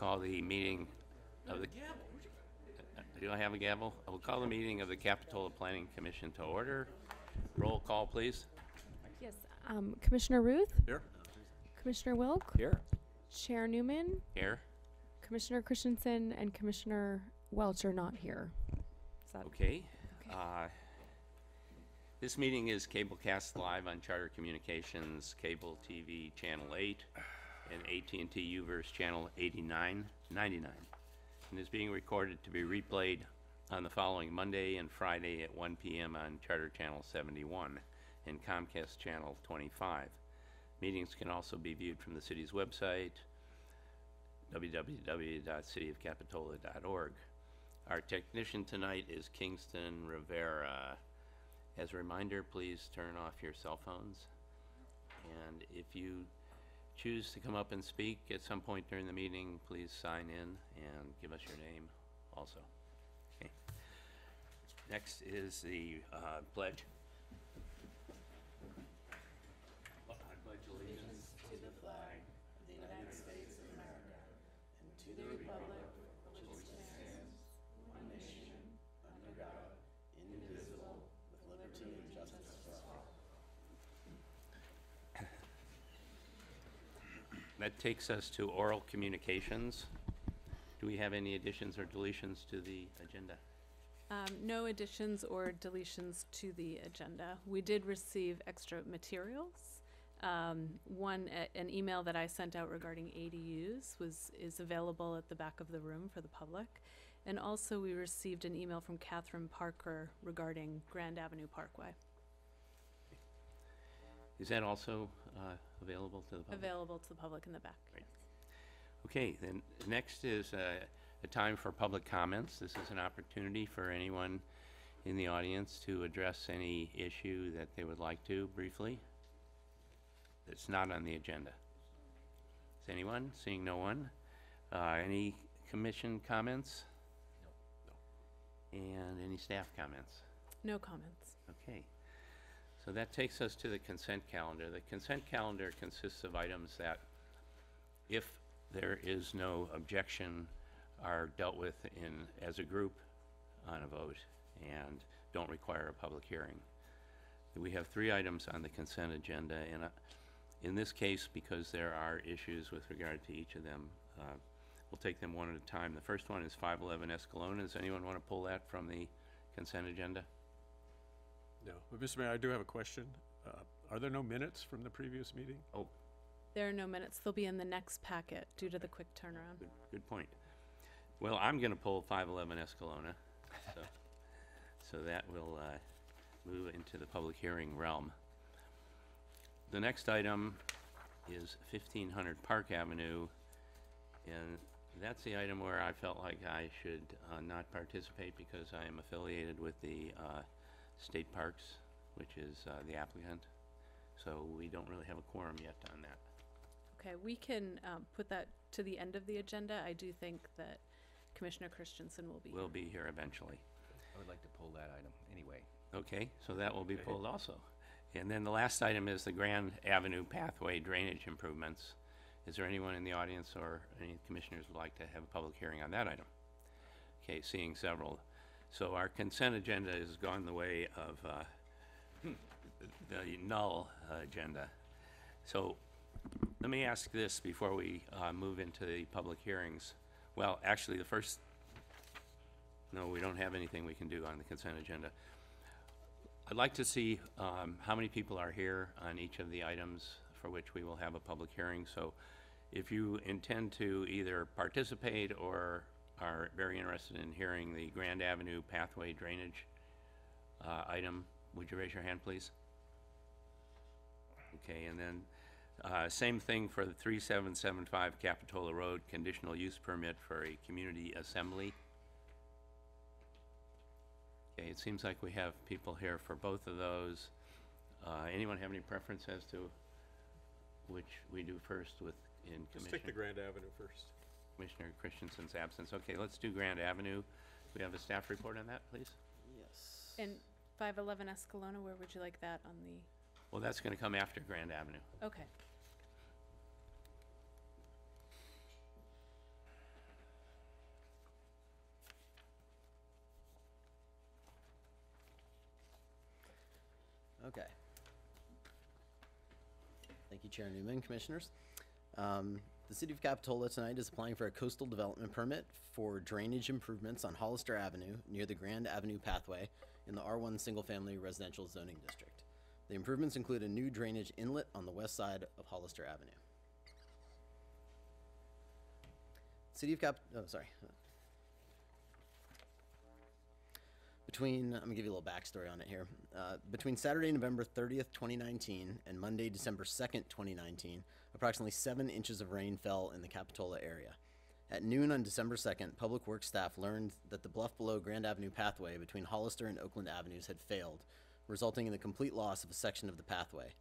call the meeting of the... Do I have a gavel? I will call the meeting of the Capitola Planning Commission to order. Roll call, please. Yes, um, Commissioner Ruth, Here. Commissioner Wilk, Here. Chair Newman, Here. Commissioner Christensen, and Commissioner Welch are not here. Is that Okay. Okay. Uh, This meeting is cablecast live on Charter Communications Cable TV Channel 8 and AT&T UVerse Channel 8999, and is being recorded to be replayed on the following Monday and Friday at 1 PM on Charter Channel 71 and Comcast Channel 25. Meetings can also be viewed from the city's website, www.cityofcapitola.org. Our technician tonight is Kingston Rivera. As a reminder, please turn off your cell phones. And if you choose to come up and speak at some point during the meeting, please sign in and give us your name also. Okay. Next is the uh, pledge. That takes us to oral communications. Do we have any additions or deletions to the agenda? Um, no additions or deletions to the agenda. We did receive extra materials. Um, one, a- an email that I sent out regarding ADUs was, is available at the back of the room for the public. And also, we received an email from Catherine Parker regarding Grand Avenue Parkway, Is that also uh, available to the public? available to the public in the back. Right. Okay, then, next is uh, a time for public comments. This is an opportunity for anyone in the audience to address any issue that they would like to briefly that's not on the agenda. Is anyone? Seeing no one? Uh, Any commission comments? No. And any staff comments? No comments. That takes us to the consent calendar. The consent calendar consists of items that, if there is no objection, are dealt with in, as a group on a vote and don't require a public hearing. We have three items on the consent agenda, and uh, in this case, because there are issues with regard to each of them, uh, we'll take them one at a time. The first one is 511 Escalona. Does anyone want to pull that from the consent agenda? No. But Mr. Mayor, I do have a question. Uh, Are there no minutes from the previous meeting? Oh, There are no minutes. They'll be in the next packet due to the quick turnaround. Good, good point. Well, I'm gonna pull five eleven Escalona, so, so that will, uh, move into the public hearing realm. The next item is fifteen hundred Park Avenue, and that's the item where I felt like I should, uh, not participate because I am affiliated with the, uh, State Parks, which is, uh, the applicant. So we don't really have a quorum yet on that. Okay, we can um, put that to the end of the agenda. I do think that Commissioner Christensen will be here. We'll be here eventually. I would like to pull that item anyway. Okay, so that will be pulled also. And then the last item is the Grand Avenue pathway drainage improvements. Is there anyone in the audience or any commissioners would like to have a public hearing on that item? Okay, seeing several. So our consent agenda has gone the way of uh, the null agenda. So let me ask this before we uh, move into the public hearings. Well, actually, the first, no, we don't have anything we can do on the consent agenda. I'd like to see um, how many people are here on each of the items for which we will have a public hearing. So if you intend to either participate or are very interested in hearing the Grand Avenue pathway drainage uh, item, would you raise your hand, please? Okay, and then, uh, same thing for the 3775 Capitola Road conditional use permit for a community assembly. Okay, it seems like we have people here for both of those. Uh, anyone have any preference as to which we do first with, in Let's take the Grand Avenue first. Commissioner Christensen's absence. Okay, let's do Grand Avenue. We have a staff report on that, please? Yes. And five eleven Escalona, where would you like that on the, Well, that's gonna come after Grand Avenue. okay. Okay. Thank you, Chair Newman, Commissioners. Um, the City of Capitola tonight is applying for a coastal development permit for drainage improvements on Hollister Avenue near the Grand Avenue pathway in the R1 Single Family Residential Zoning District. The improvements include a new drainage inlet on the west side of Hollister Avenue. City of Cap, oh, sorry. Between, I'm gonna give you a little backstory on it here. Uh, between Saturday, November 30th, 2019, and Monday, December 2nd, 2019, approximately seven inches of rain fell in the Capitola area. At noon on December 2nd, Public Works staff learned that the bluff below Grand Avenue pathway between Hollister and Oakland Avenues had failed, resulting in the complete loss of a section of the pathway.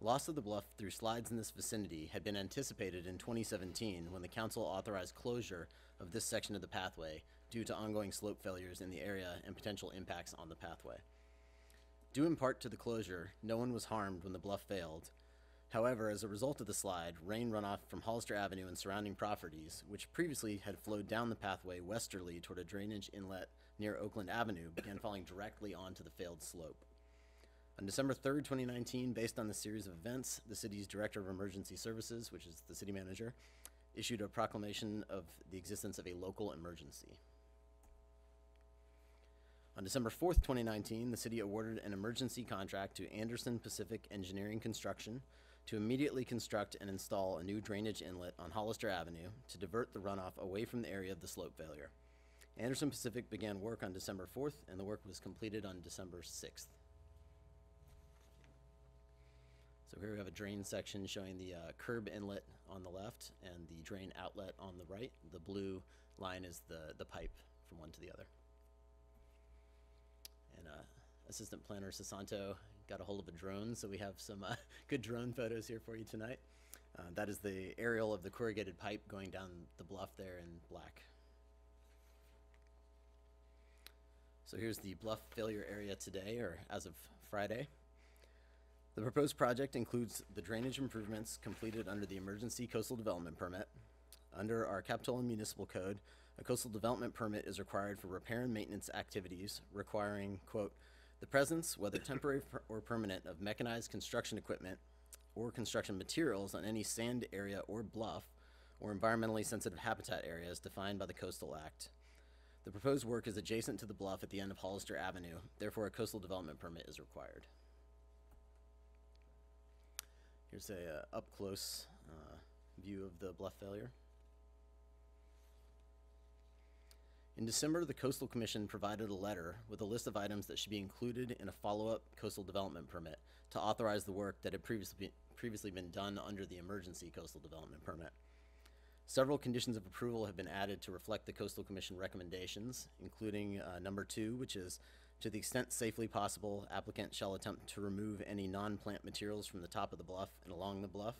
Loss of the bluff through slides in this vicinity had been anticipated in 2017 when the council authorized closure of this section of the pathway due to ongoing slope failures in the area and potential impacts on the pathway. Due in part to the closure, no one was harmed when the bluff failed. However, as a result of the slide, rain runoff from Hollister Avenue and surrounding properties, which previously had flowed down the pathway westerly toward a drainage inlet near Oakland Avenue, began falling directly onto the failed slope. On December 3rd, 2019, based on the series of events, the city's Director of Emergency Services, which is the city manager, issued a proclamation of the existence of a local emergency. On December 4th, 2019, the city awarded an emergency contract to Anderson Pacific Engineering Construction to immediately construct and install a new drainage inlet on Hollister Avenue to divert the runoff away from the area of the slope failure. Anderson Pacific began work on December 4th, and the work was completed on December 6th. So here we have a drain section showing the uh, curb inlet on the left and the drain outlet on the right. The blue line is the, the pipe from one to the other. And uh, Assistant Planner Sesanto got a hold of a drone, so we have some uh, good drone photos here for you tonight. Uh, that is the aerial of the corrugated pipe going down the bluff there in black. So here's the bluff failure area today, or as of Friday. The proposed project includes the drainage improvements completed under the Emergency Coastal Development Permit. Under our Capitola Municipal Code, a coastal development permit is required for repair and maintenance activities requiring, quote, the presence, whether temporary per- or permanent, of mechanized construction equipment or construction materials on any sand area or bluff or environmentally sensitive habitat areas defined by the Coastal Act. The proposed work is adjacent to the bluff at the end of Hollister Avenue, therefore a coastal development permit is required. Here's a uh, up close uh, view of the bluff failure. In December, the Coastal Commission provided a letter with a list of items that should be included in a follow-up coastal development permit to authorize the work that had previously been, previously been done under the emergency coastal development permit. Several conditions of approval have been added to reflect the Coastal Commission recommendations, including uh, number two, which is to the extent safely possible, applicant shall attempt to remove any non-plant materials from the top of the bluff and along the bluff,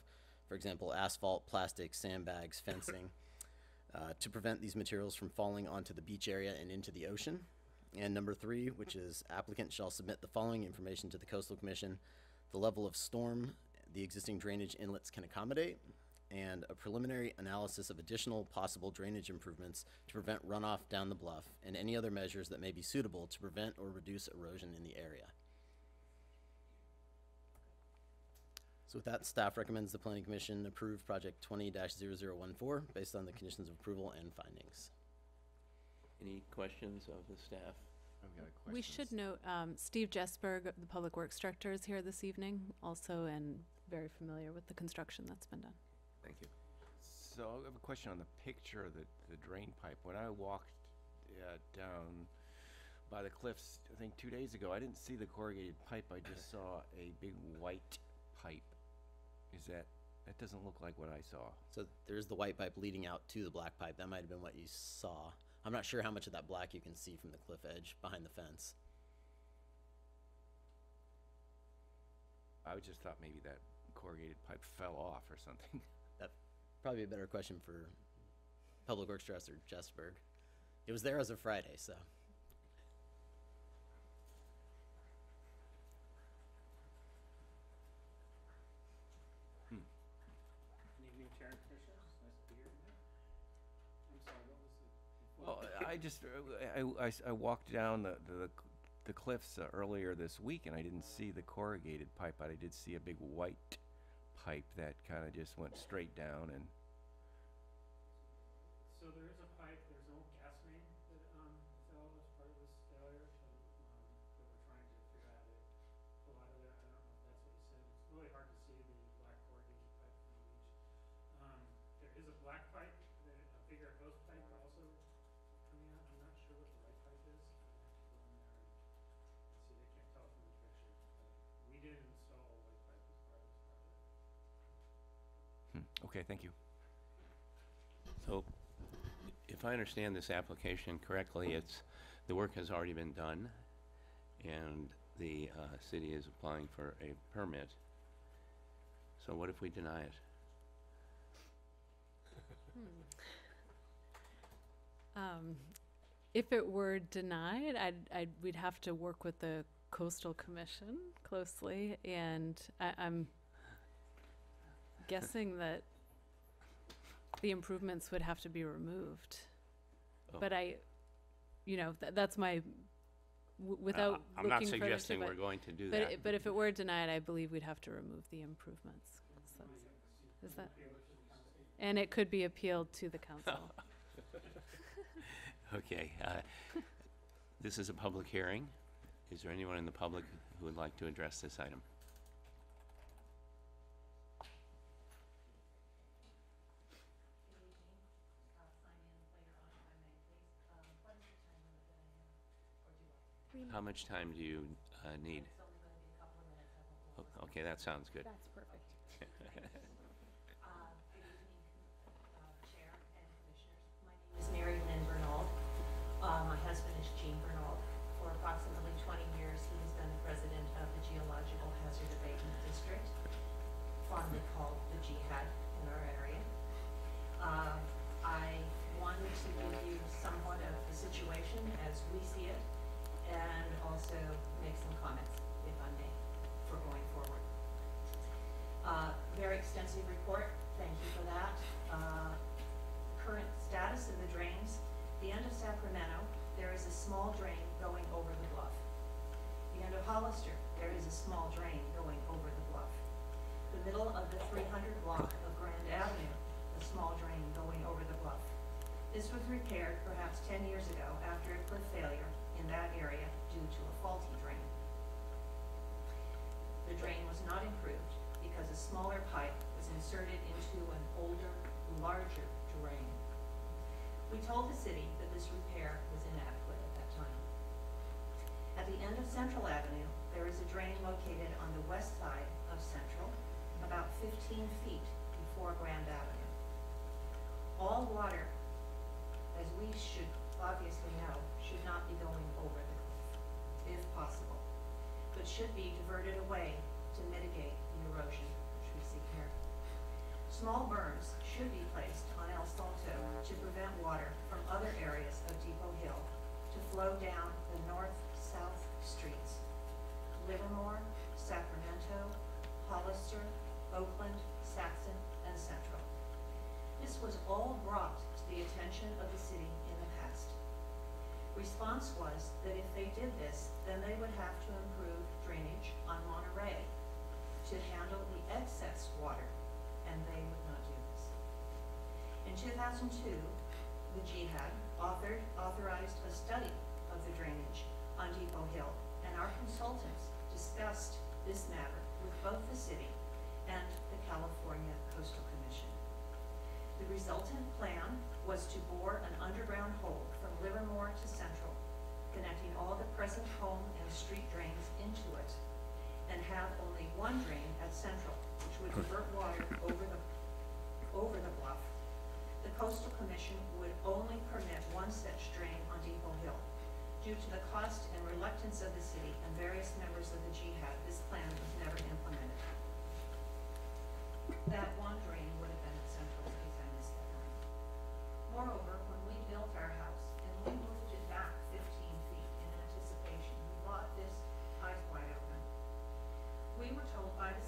for example, asphalt, plastic, sandbags, fencing, uh, to prevent these materials from falling onto the beach area and into the ocean. And number three, which is applicant shall submit the following information to the Coastal Commission: the level of storm the existing drainage inlets can accommodate, and a preliminary analysis of additional possible drainage improvements to prevent runoff down the bluff, and any other measures that may be suitable to prevent or reduce erosion in the area. So with that, staff recommends the planning commission approve project twenty 14 based on the conditions of approval and findings. Any questions of the staff? I've got a We should note, um, Steve Jesberg, the Public Works Director, is here this evening, also, and very familiar with the construction that's been done. Thank you. So I have a question on the picture of the, the drain pipe. When I walked uh, down by the cliffs, I think two days ago, I didn't see the corrugated pipe. I just saw a big white pipe. Is that, that doesn't look like what I saw. So there's the white pipe leading out to the black pipe. That might have been what you saw. I'm not sure how much of that black you can see from the cliff edge behind the fence. I would just thought maybe that corrugated pipe fell off or something. That probably a better question for Public Works Director Jesberg. It was there as of Friday, so. Just, I, I I walked down the, the, the cliffs uh, earlier this week, and I didn't see the corrugated pipe, but I did see a big white pipe that kind of just went straight down and So there is okay, thank you. So, if I understand this application correctly, it's, the work has already been done, and the uh, city is applying for a permit. So what if we deny it? Um, if it were denied, I'd, I'd, we'd have to work with the coastal commission closely, and I, I'm guessing that the improvements would have to be removed. Oh. But I, you know, th- that's my, w- without I'm not looking further to suggesting it, we're going to do But, that. i- but if it were denied, I believe we'd have to remove the improvements. So that's- Is that? And it could be appealed to the council. Okay, uh, this is a public hearing. Is there anyone in the public who would like to address this item? How much time do you uh, need? O- Okay, that sounds good. That's perfect. Good evening, uh, Chair and Commissioners. My name is Mary Lynn Bernald. Uh, My husband also make some comments, if I may, for going forward. Uh, very extensive report, thank you for that. Uh, current status of the drains, the end of Sacramento, there is a small drain going over the bluff. The end of Hollister, there is a small drain going over the bluff. The middle of the three hundred block of Grand Avenue, a small drain going over the bluff. This was repaired perhaps ten years ago after a cliff failure in that area due to a faulty drain. The drain was not improved because a smaller pipe was inserted into an older, larger drain. We told the city that this repair was inadequate at that time. At the end of Central Avenue, there is a drain located on the west side of Central, about fifteen feet before Grand Avenue. All water, as we should obviously know, should not be going over the cliff, if possible but should be diverted away to mitigate the erosion, which we see here. Small berms should be placed on El Salto to prevent water from other areas of Depot Hill to flow down the north-south streets. Livermore, Sacramento, Hollister, Oakland, Saxon, and Central. This was all brought to the attention of the city in the past. Response was that if they did this, then they would have to improve drainage on Monterey to handle the excess water, and they would not do this. In two thousand two, the GHAD authored, authorized a study of the drainage on Depot Hill, and our consultants discussed this matter with both the city and the California Coastal Commission. The resultant plan was to bore an underground hole from Livermore to Central, connecting all the present home and street drains into it, and have only one drain at Central, which would divert water over the, over the bluff. The coastal commission would only permit one such drain on Depot Hill. Due to the cost and reluctance of the city and various members of the GHAD, this plan was never implemented. That one drain would have been at Central case I missed that line. Moreover, when we built our house and we moved it back fifteen feet in anticipation, we bought this eyes wide open. We were told by the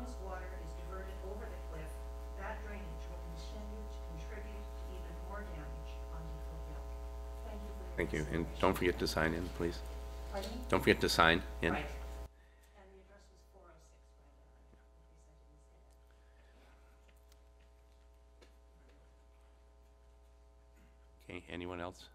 As water is diverted over the cliff, that drainage will continue to contribute to even more damage on Depot Hill. Thank you for your Thank you, and consideration. don't forget to sign in, please. Pardon me? Don't forget to sign in. Right. And the address was four oh six Grand in case I didn't say that. Okay, anyone else?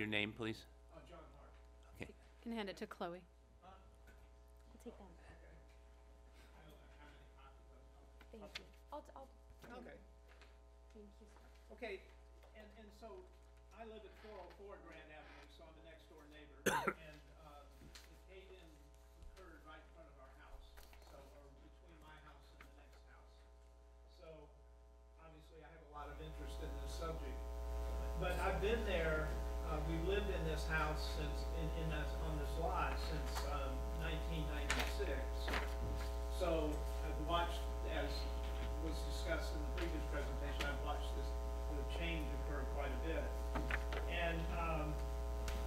Your name, please? Uh, John Hart. Okay. can hand it to Chloe. I'll take them. I don't know how many copies of them. Thank you. I'll, I'll, Okay. thank you. Okay, and, and so I live at four oh four Grand Avenue, so I'm the next door neighbor. house since, in, in on this lot since, um, nineteen ninety-six. So I've watched, as was discussed in the previous presentation, I've watched this, the change occur quite a bit. And, um,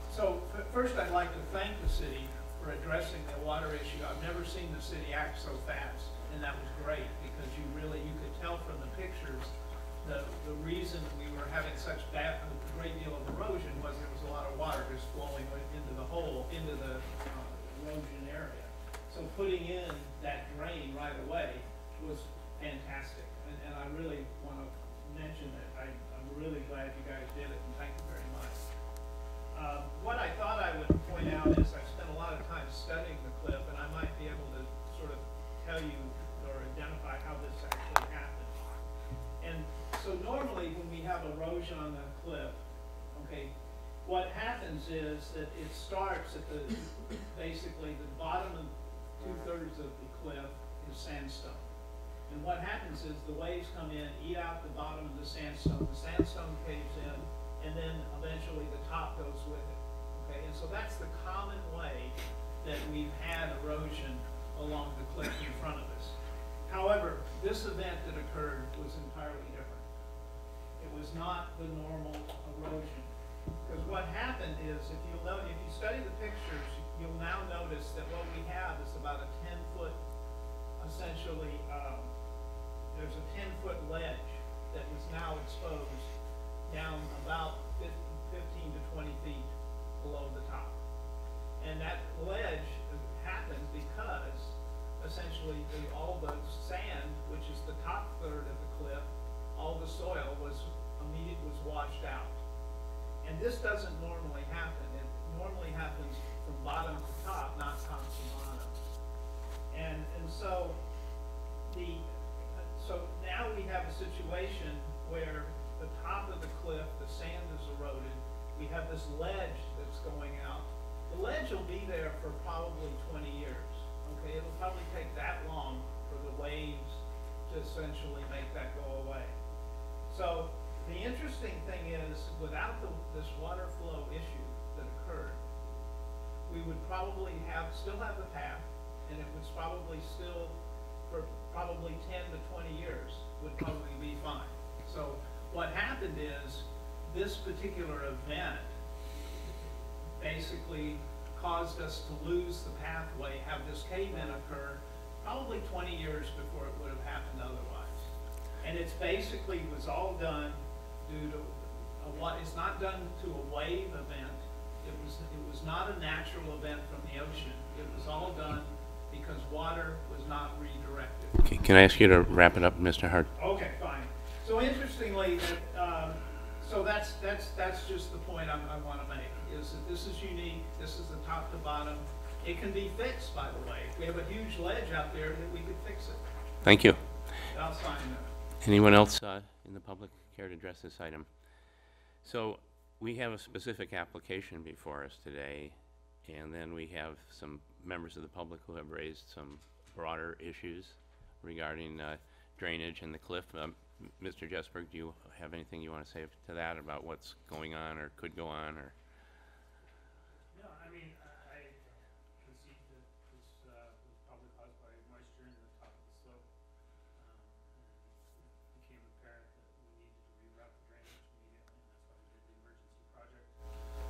so, first I'd like to thank the city for addressing the water issue. I've never seen the city act so fast, and that was great, because you really, you could tell from the pictures, the, the reason we were having such bad, great deal of erosion was there was a lot of water just flowing into the hole, into the, uh, erosion area. So putting in that drain right away was fantastic, and, and I really wanna mention that, I, I'm really glad you guys did it, and thank you very much. Uh, what I thought I would point out is I've spent a lot of time studying the cliff, and I might be able to sort of tell you or identify how this actually happened. And so normally, when we have erosion on the cliff, what happens is that it starts at the, basically, the bottom of two-thirds of the cliff is sandstone. And what happens is the waves come in, eat out the bottom of the sandstone, the sandstone caves in, and then eventually the top goes with it. Okay, and so that's the common way that we've had erosion along the cliff in front of us. However, this event that occurred was entirely different. It was not the normal erosion. Because what happened is, if you'll if you study the pictures, you'll now notice that what we have is about a ten-foot, essentially, um, there's a ten-foot ledge that is now exposed down about fif- fifteen to twenty feet below the top. And that ledge happened because essentially the, all the sand, which is the top third of the cliff, all the soil was immediate, was washed out. And this doesn't normally happen. It normally happens from bottom to top, not top to bottom. And, and so the, so now we have a situation where the top of the cliff, the sand is eroded. We have this ledge that's going out. The ledge will be there for probably twenty years, okay? It'll probably take that long for the waves to essentially make that go away. So the interesting thing is, without the, this water flow issue that occurred, we would probably have, still have the path, and it was probably still, for probably ten to twenty years, would probably be fine. So what happened is, this particular event basically caused us to lose the pathway, have this cave-in occur, probably twenty years before it would have happened otherwise. And it's basically was all done due to, a what, it's not done to a wave event. It was, it was not a natural event from the ocean. It was all done because water was not redirected. Okay, can I ask you to wrap it up, Mr. Hart? Okay, fine. So interestingly, that, um, so that's, that's, that's just the point I'm, I wanna make, is that this is unique, this is the top to bottom It can be fixed, by the way. If we have a huge ledge out there, that we could fix it. Thank you. I'll sign that. Anyone else uh, in the public care to address this item? So, we have a specific application before us today, and then we have some members of the public who have raised some broader issues regarding uh, drainage and the cliff. Um, Mr. Jesberg, do you have anything you want to say to that about what's going on or could go on, or?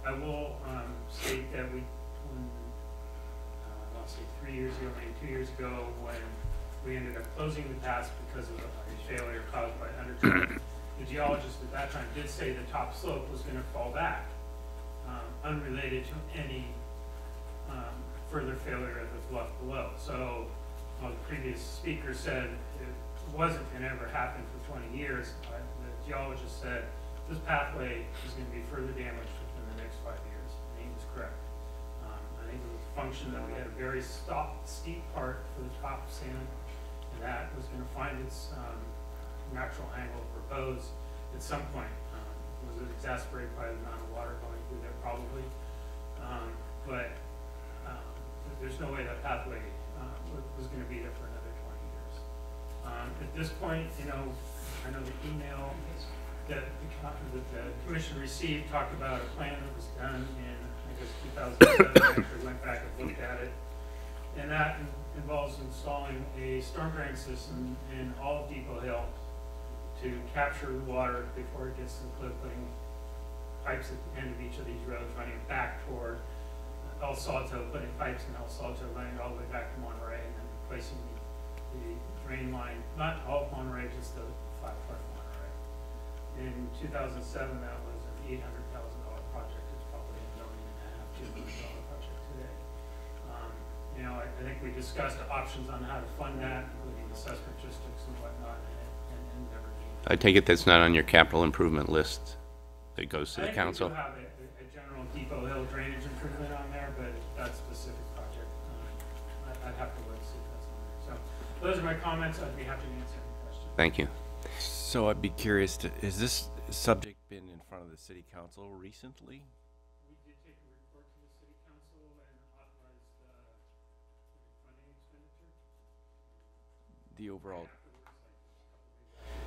I will, um, state that we, when, uh, I'll say three years ago, maybe two years ago, when we ended up closing the pass because of a failure caused by underdrain, the geologist at that time did say the top slope was gonna fall back um, unrelated to any um, further failure of the bluff below. So, while the previous speaker said it wasn't gonna ever happen for twenty years, uh, the geologist said this pathway is gonna be further damaged function that we had a very stop, steep part for the top sand, and that was gonna find its um, natural angle of repose at some point. Um, Was it exacerbated by the amount of water going through there? Probably. Um, But um, there's no way that pathway uh, was gonna be there for another twenty years. Um, At this point, you know, I know the email that the that the commission received talked about a plan that was done in, because 2007 went back and looked at it. And that involves installing a storm drain system in all of Depot Hill to capture water before it gets to the cliff, pipes at the end of each of these roads running back toward El Salto, putting pipes in El Salto, running all the way back to Monterey, and then replacing the, the drain line, not all of Monterey, just the flat part of Monterey. In 2007, that was an 800 million dollar project today. Um, you know, I, I think we discussed options on how to fund that, including assessment districts and whatnot, and and and never I take it that's not on your capital improvement list that goes to the I council? think we do have a, a- a general Depot Hill drainage improvement on there, but that specific project, um, I, I'd have to look, see if that's on there. So, those are my comments, I'd be happy to answer any questions. Thank you. So I'd be curious, to, has this subject been in front of the city council recently? The overall, afterwards, like a couple days after.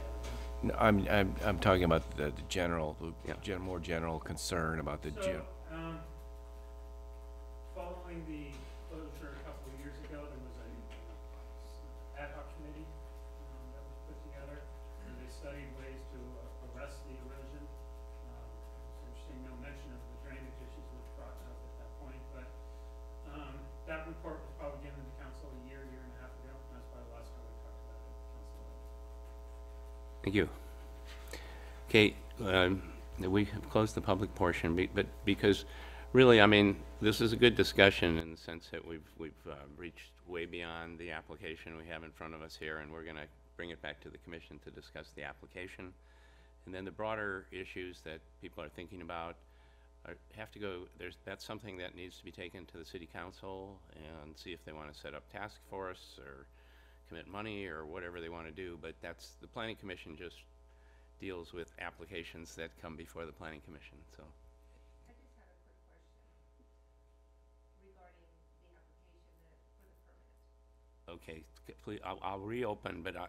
no, I'm, I'm, I'm talking about the, the general, the Yeah. gen, more general concern about the So, gen, um, following the closure a couple of years ago, there was a uh, ad hoc committee, um, that was put together, and they studied ways to uh, arrest the erosion. Um, it's interesting, no mention of the drainage issues was brought up at that point, but, um, that report was probably given to council a year, year and a half ago, and that's probably the last time we talked about it at council level. Thank you. Okay, um, we have closed the public portion, but because, really, I mean, this is a good discussion in the sense that we've, we've uh, reached way beyond the application we have in front of us here, and we're gonna bring it back to the commission to discuss the application. And then the broader issues that people are thinking about are, have to go, there's, that's something that needs to be taken to the city council and see if they wanna set up task force or commit money or whatever they wanna do, but that's, the planning commission just deals with applications that come before the planning commission, so. I just had a quick question regarding the application that, for the permit. Okay, c- please, I'll, I'll reopen, but I,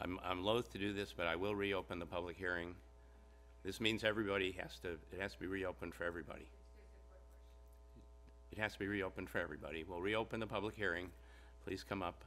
I'm, I'm loath to do this, but I will reopen the public hearing. This means everybody has to, it has to be reopened for everybody. It has to be reopened for everybody. We'll reopen the public hearing. Please come up.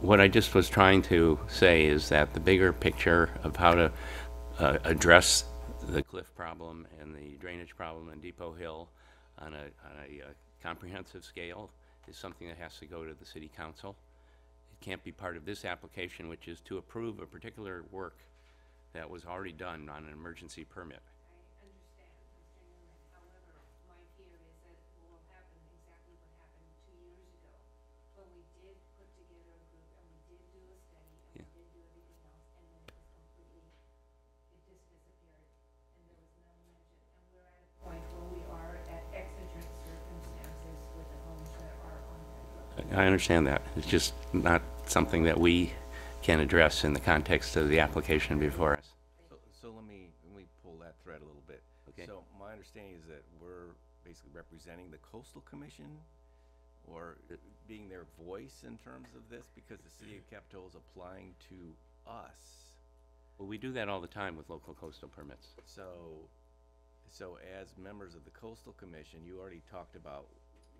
What I just was trying to say is that the bigger picture of how to uh, address the cliff problem and the drainage problem in Depot Hill on a, on a uh, comprehensive scale is something that has to go to the city council. It can't be part of this application, which is to approve a particular work that was already done on an emergency permit. I understand that. It's just not something that we can address in the context of the application before us. So, so let me, let me pull that thread a little bit. Okay. So my understanding is that we're basically representing the coastal commission or being their voice in terms of this because the city of Capitola is applying to us. Well, we do that all the time with local coastal permits. So, so as members of the coastal commission, you already talked about,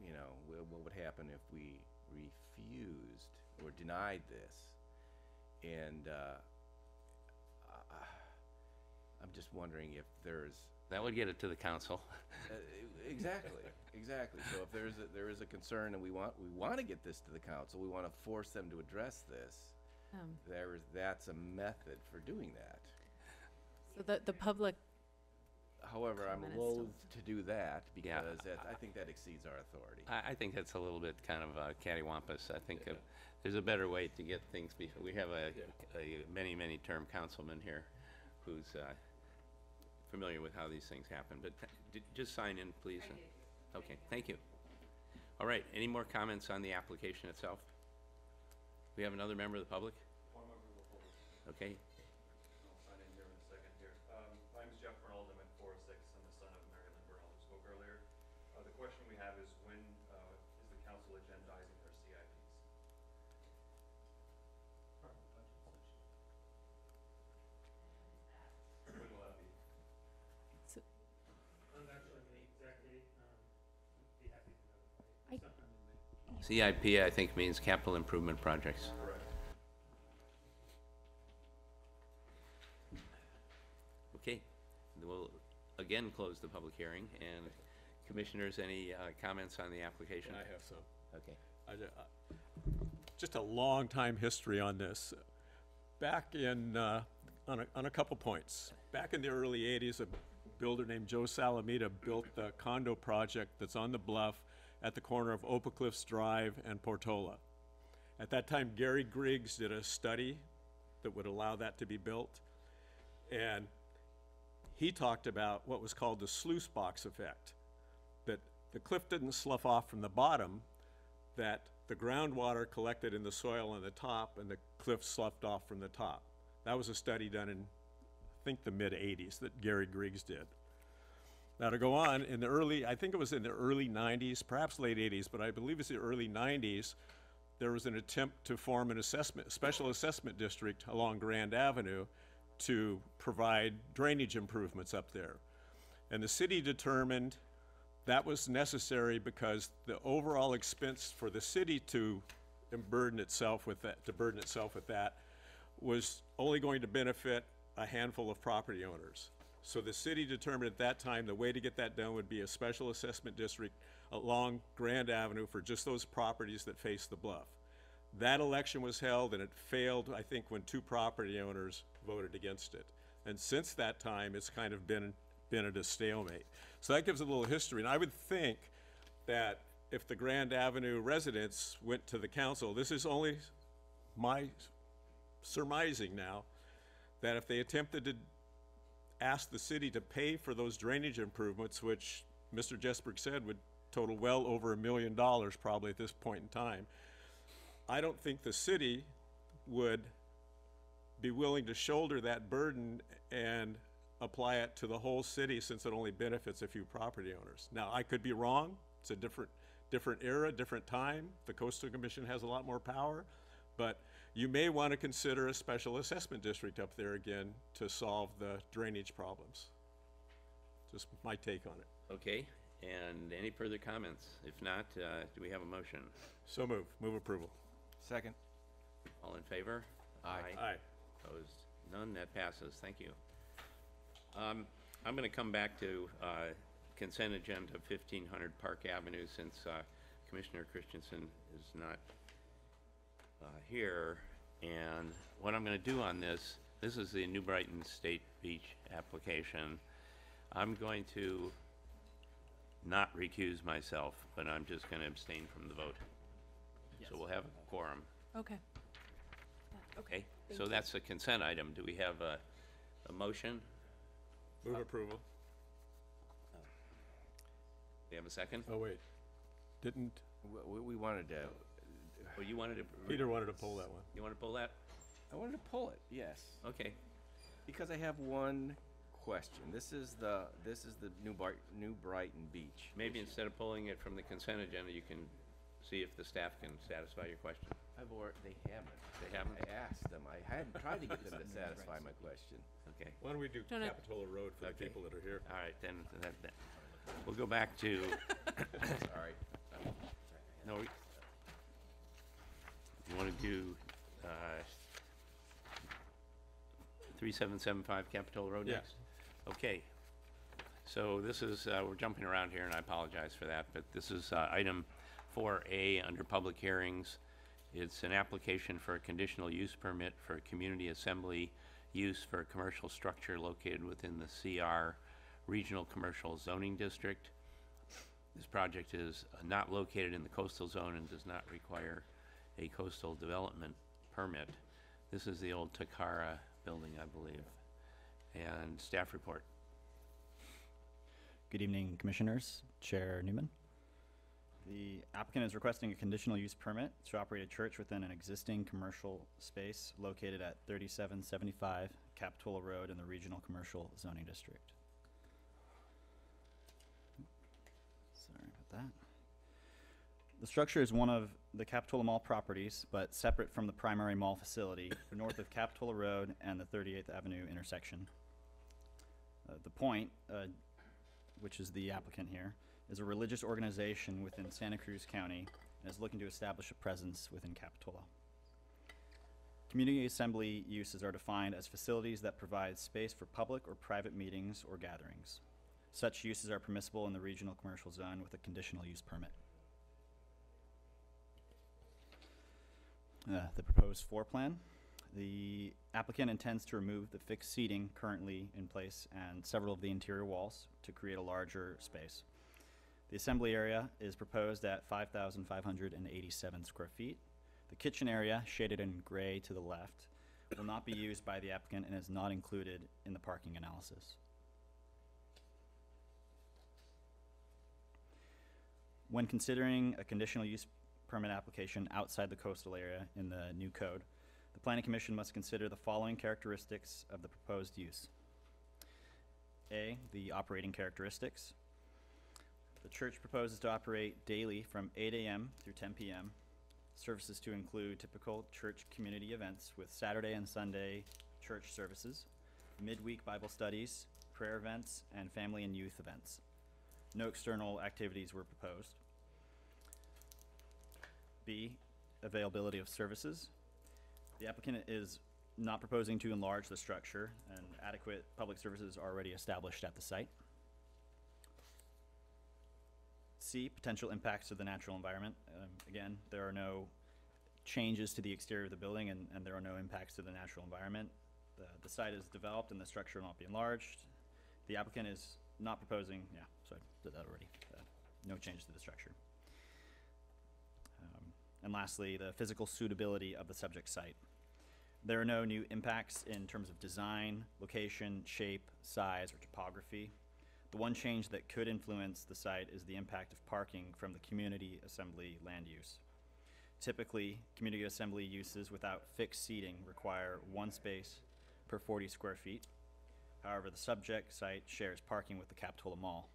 you know, what would happen if we refused or denied this. And, uh, I- I'm just wondering if there's, That would get it to the council. uh, exactly, exactly. So if there's a, there is a concern and we want, we want to get this to the council, we want to force them to address this, Um, there is, that's a method for doing that. So the, the public, However, I'm Comment is still- loath to do that Yeah. because that, I think that exceeds our authority. I, I think that's a little bit kind of uh, cattywampus. I think uh, there's a better way to get things, be- we have a, a many, many term councilman here who's uh, familiar with how these things happen, but th- d- just sign in, please. Okay, thank you. All right, any more comments on the application itself? We have another member of the public? Okay, CIP, I think, means capital improvement projects. Okay, we'll again close the public hearing, and commissioners, any uh, comments on the application? I have some. Okay. I ju- uh, Just a long time history on this. Back in, uh, on a, on a couple points. Back in the early eighties, a builder named Joe Salamita built the condo project that's on the bluff at the corner of Opal Cliffs Drive and Portola. At that time, Gary Griggs did a study that would allow that to be built. And he talked about what was called the sluice box effect. That the cliff didn't slough off from the bottom, that the groundwater collected in the soil on the top and the cliff sloughed off from the top. That was a study done in, I think, the mid-eighties that Gary Griggs did. Now to go on, in the early, I think it was in the early nineties, perhaps late eighties, but I believe it's the early nineties, there was an attempt to form an assessment, special assessment district along Grand Avenue to provide drainage improvements up there. And the city determined that was necessary because the overall expense for the city to burden itself with that, to burden itself with that, was only going to benefit a handful of property owners. So the city determined at that time, the way to get that done would be a special assessment district along Grand Avenue for just those properties that face the bluff. That election was held and it failed, I think, when two property owners voted against it. And since that time, it's kind of been, been at a stalemate. So that gives a little history. And I would think that if the Grand Avenue residents went to the council, this is only my surmising now, that if they attempted to ask the city to pay for those drainage improvements, which Mr. Jesberg said would total well over a million dollars probably at this point in time, I don't think the city would be willing to shoulder that burden and apply it to the whole city since it only benefits a few property owners. Now, I could be wrong. It's a different, different era, different time. The coastal commission has a lot more power. But you may want to consider a special assessment district up there again to solve the drainage problems. Just my take on it. Okay, and any further comments? If not, uh, do we have a motion? So move, move approval. Second. All in favor? Aye. Aye. Opposed? None, that passes, thank you. Um, I'm gonna come back to, uh, consent agenda fifteen hundred Park Avenue, since, uh, Commissioner Christensen is not, uh, here. And what I'm gonna do on this, this is the New Brighton State Beach application. I'm going to not recuse myself, but I'm just gonna abstain from the vote. So we'll have a quorum. Okay. Okay, so that's a consent item. Do we have a, a motion? Move uh, approval. We have a second? Oh, wait. Didn't, We, we wanted to, Well, you wanted to. Peter wanted to pull that one. You want to pull that? I wanted to pull it, yes. Okay, Because I have one question. This is the, this is the New Bright, New Brighton Beach. maybe instead of pulling it from the consent agenda, you can see if the staff can satisfy your question. I've already, they haven't. They haven't? I asked them. I hadn't tried to get them to satisfy my question. Okay, Why don't we do Don't I- Capitola Road for the Okay. people that are here? all right, then, that, that, we'll go back to, Sorry. no, we, you want to do, uh, three seven seven five Capitola Road Yeah. next? Okay, so this is, uh, we're jumping around here, and I apologize for that, but this is, uh, item four A under public hearings. It's an application for a conditional use permit for a community assembly use for a commercial structure located within the CR Regional Commercial Zoning District. This project is not located in the coastal zone and does not require a coastal development permit. This is the old Takara building, I believe. And staff report. Good evening, Commissioners, Chair Newman. The applicant is requesting a conditional use permit to operate a church within an existing commercial space located at 3775 Capitola Road in the Regional Commercial Zoning District. Sorry about that. The structure is one of the Capitola Mall properties, but separate from the primary mall facility, north of Capitola Road and the 38th Avenue intersection. Uh, The point, uh, which is the applicant here, is a religious organization within Santa Cruz County and is looking to establish a presence within Capitola. Community assembly uses are defined as facilities that provide space for public or private meetings or gatherings. Such uses are permissible in the regional commercial zone with a conditional use permit. Uh, the proposed floor plan. The applicant intends to remove the fixed seating currently in place and several of the interior walls to create a larger space. The assembly area is proposed at 5,587 square feet. The kitchen area, shaded in gray to the left, will not be used by the applicant and is not included in the parking analysis. When considering a conditional use permit application outside the coastal area in the new code, the planning commission must consider the following characteristics of the proposed use. A, the operating characteristics. The church proposes to operate daily from eight AM through ten PM. Services to include typical church community events with Saturday and Sunday church services, midweek Bible studies, prayer events, and family and youth events. No external activities were proposed. B, availability of services. The applicant is not proposing to enlarge the structure, and adequate public services are already established at the site. C, potential impacts to the natural environment. Um, again, there are no changes to the exterior of the building, and, and there are no impacts to the natural environment. The, the site is developed and the structure will not be enlarged. The applicant is not proposing, yeah, so I did that already. Uh, No changes to the structure. And lastly, the physical suitability of the subject site. There are no new impacts in terms of design, location, shape, size, or topography. The one change that could influence the site is the impact of parking from the community assembly land use. Typically, community assembly uses without fixed seating require one space per 40 square feet. However, the subject site shares parking with the Capitola Mall.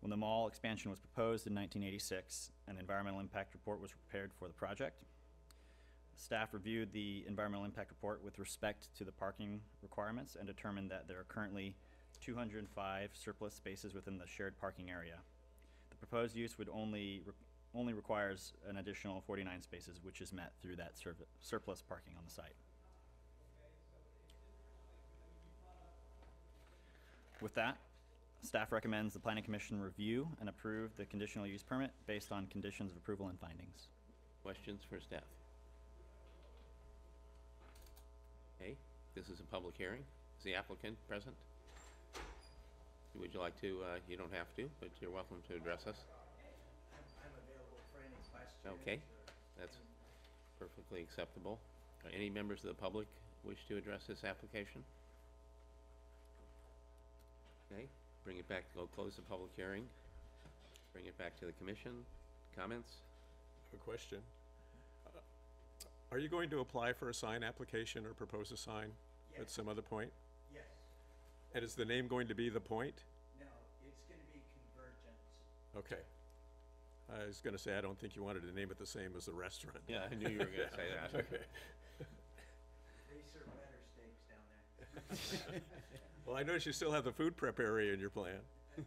When the mall expansion was proposed in 1986, an environmental impact report was prepared for the project. Staff reviewed the environmental impact report with respect to the parking requirements and determined that there are currently 205 surplus spaces within the shared parking area. The proposed use would only re- only requires an additional 49 spaces, which is met through that surv- surplus parking on the site. With that, staff recommends the planning commission review and approve the conditional use permit based on conditions of approval and findings. Questions for staff? Okay, this is a public hearing. Is the applicant present? Would you like to, uh, you don't have to, but you're welcome to address us. I'm available for any questions. Okay, that's perfectly acceptable. Uh, Any members of the public wish to address this application? Okay, bring it back, go close the public hearing. Bring it back to the commission. Comments? A question. Uh, Are you going to apply for a sign application or propose a sign at Yes. some other point? Yes, And is the name going to be The Point? no, it's gonna be convergence. Okay. I was gonna say, I don't think you wanted to name it the same as the restaurant. Yeah, I knew you were gonna say that. Okay. They serve better steaks down there. Well, I notice you still have the food prep area in your plan.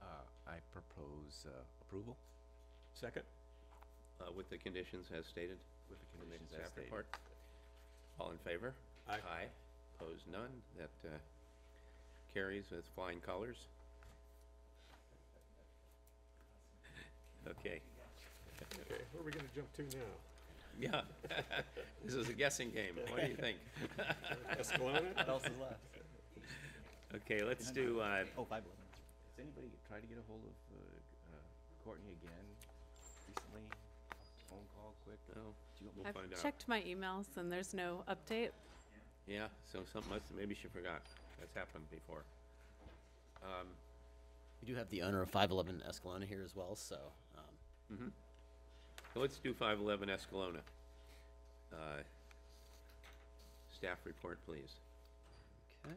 Uh, I propose, uh, approval Second? Uh, with the conditions as stated? with the in the conditions as staff stated. report? All in favor? Aye. Aye. Opposed, none. That, uh, carries with flying colors. Okay, Okay, where are we gonna jump to now? Yeah. This is a guessing game. What do you think? Escalona? What else is left? Okay, let's do, uh, Oh, 511. Has anybody tried to get a hold of, uh, uh, Courtney again recently? Phone call, quick? no, we'll I've find out. checked my emails and there's no update. Yeah, so some must, maybe she forgot. That's happened before. Um, We do have the owner of 511 Escalona here as well, so um, mhm. So let's do five eleven Escalona. Uh, Staff report, please. Okay.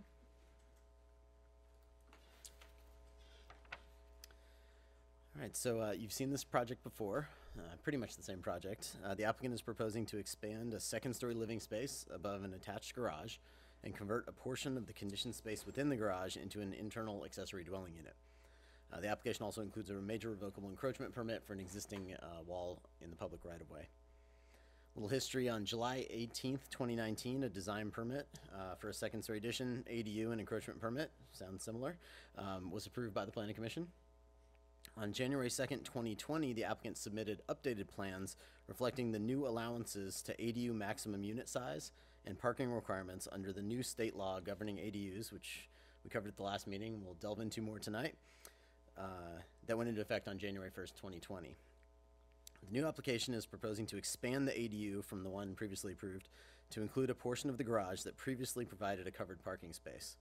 All right, so uh, you've seen this project before, uh, pretty much the same project. Uh, the applicant is proposing to expand a second-story living space above an attached garage and convert a portion of the conditioned space within the garage into an internal accessory dwelling unit. Uh, the application also includes a major revocable encroachment permit for an existing uh, wall in the public right-of-way. Little history on July 18th, 2019, a design permit uh, for a second story addition, ADU, and encroachment permit, sounds similar, um, was approved by the Planning Commission. On January 2nd, 2020, the applicant submitted updated plans reflecting the new allowances to ADU maximum unit size and parking requirements under the new state law governing ADUs, which we covered at the last meeting, we'll delve into more tonight, uh, that went into effect on January 1st, 2020. The new application is proposing to expand the ADU from the one previously approved to include a portion of the garage that previously provided a covered parking space.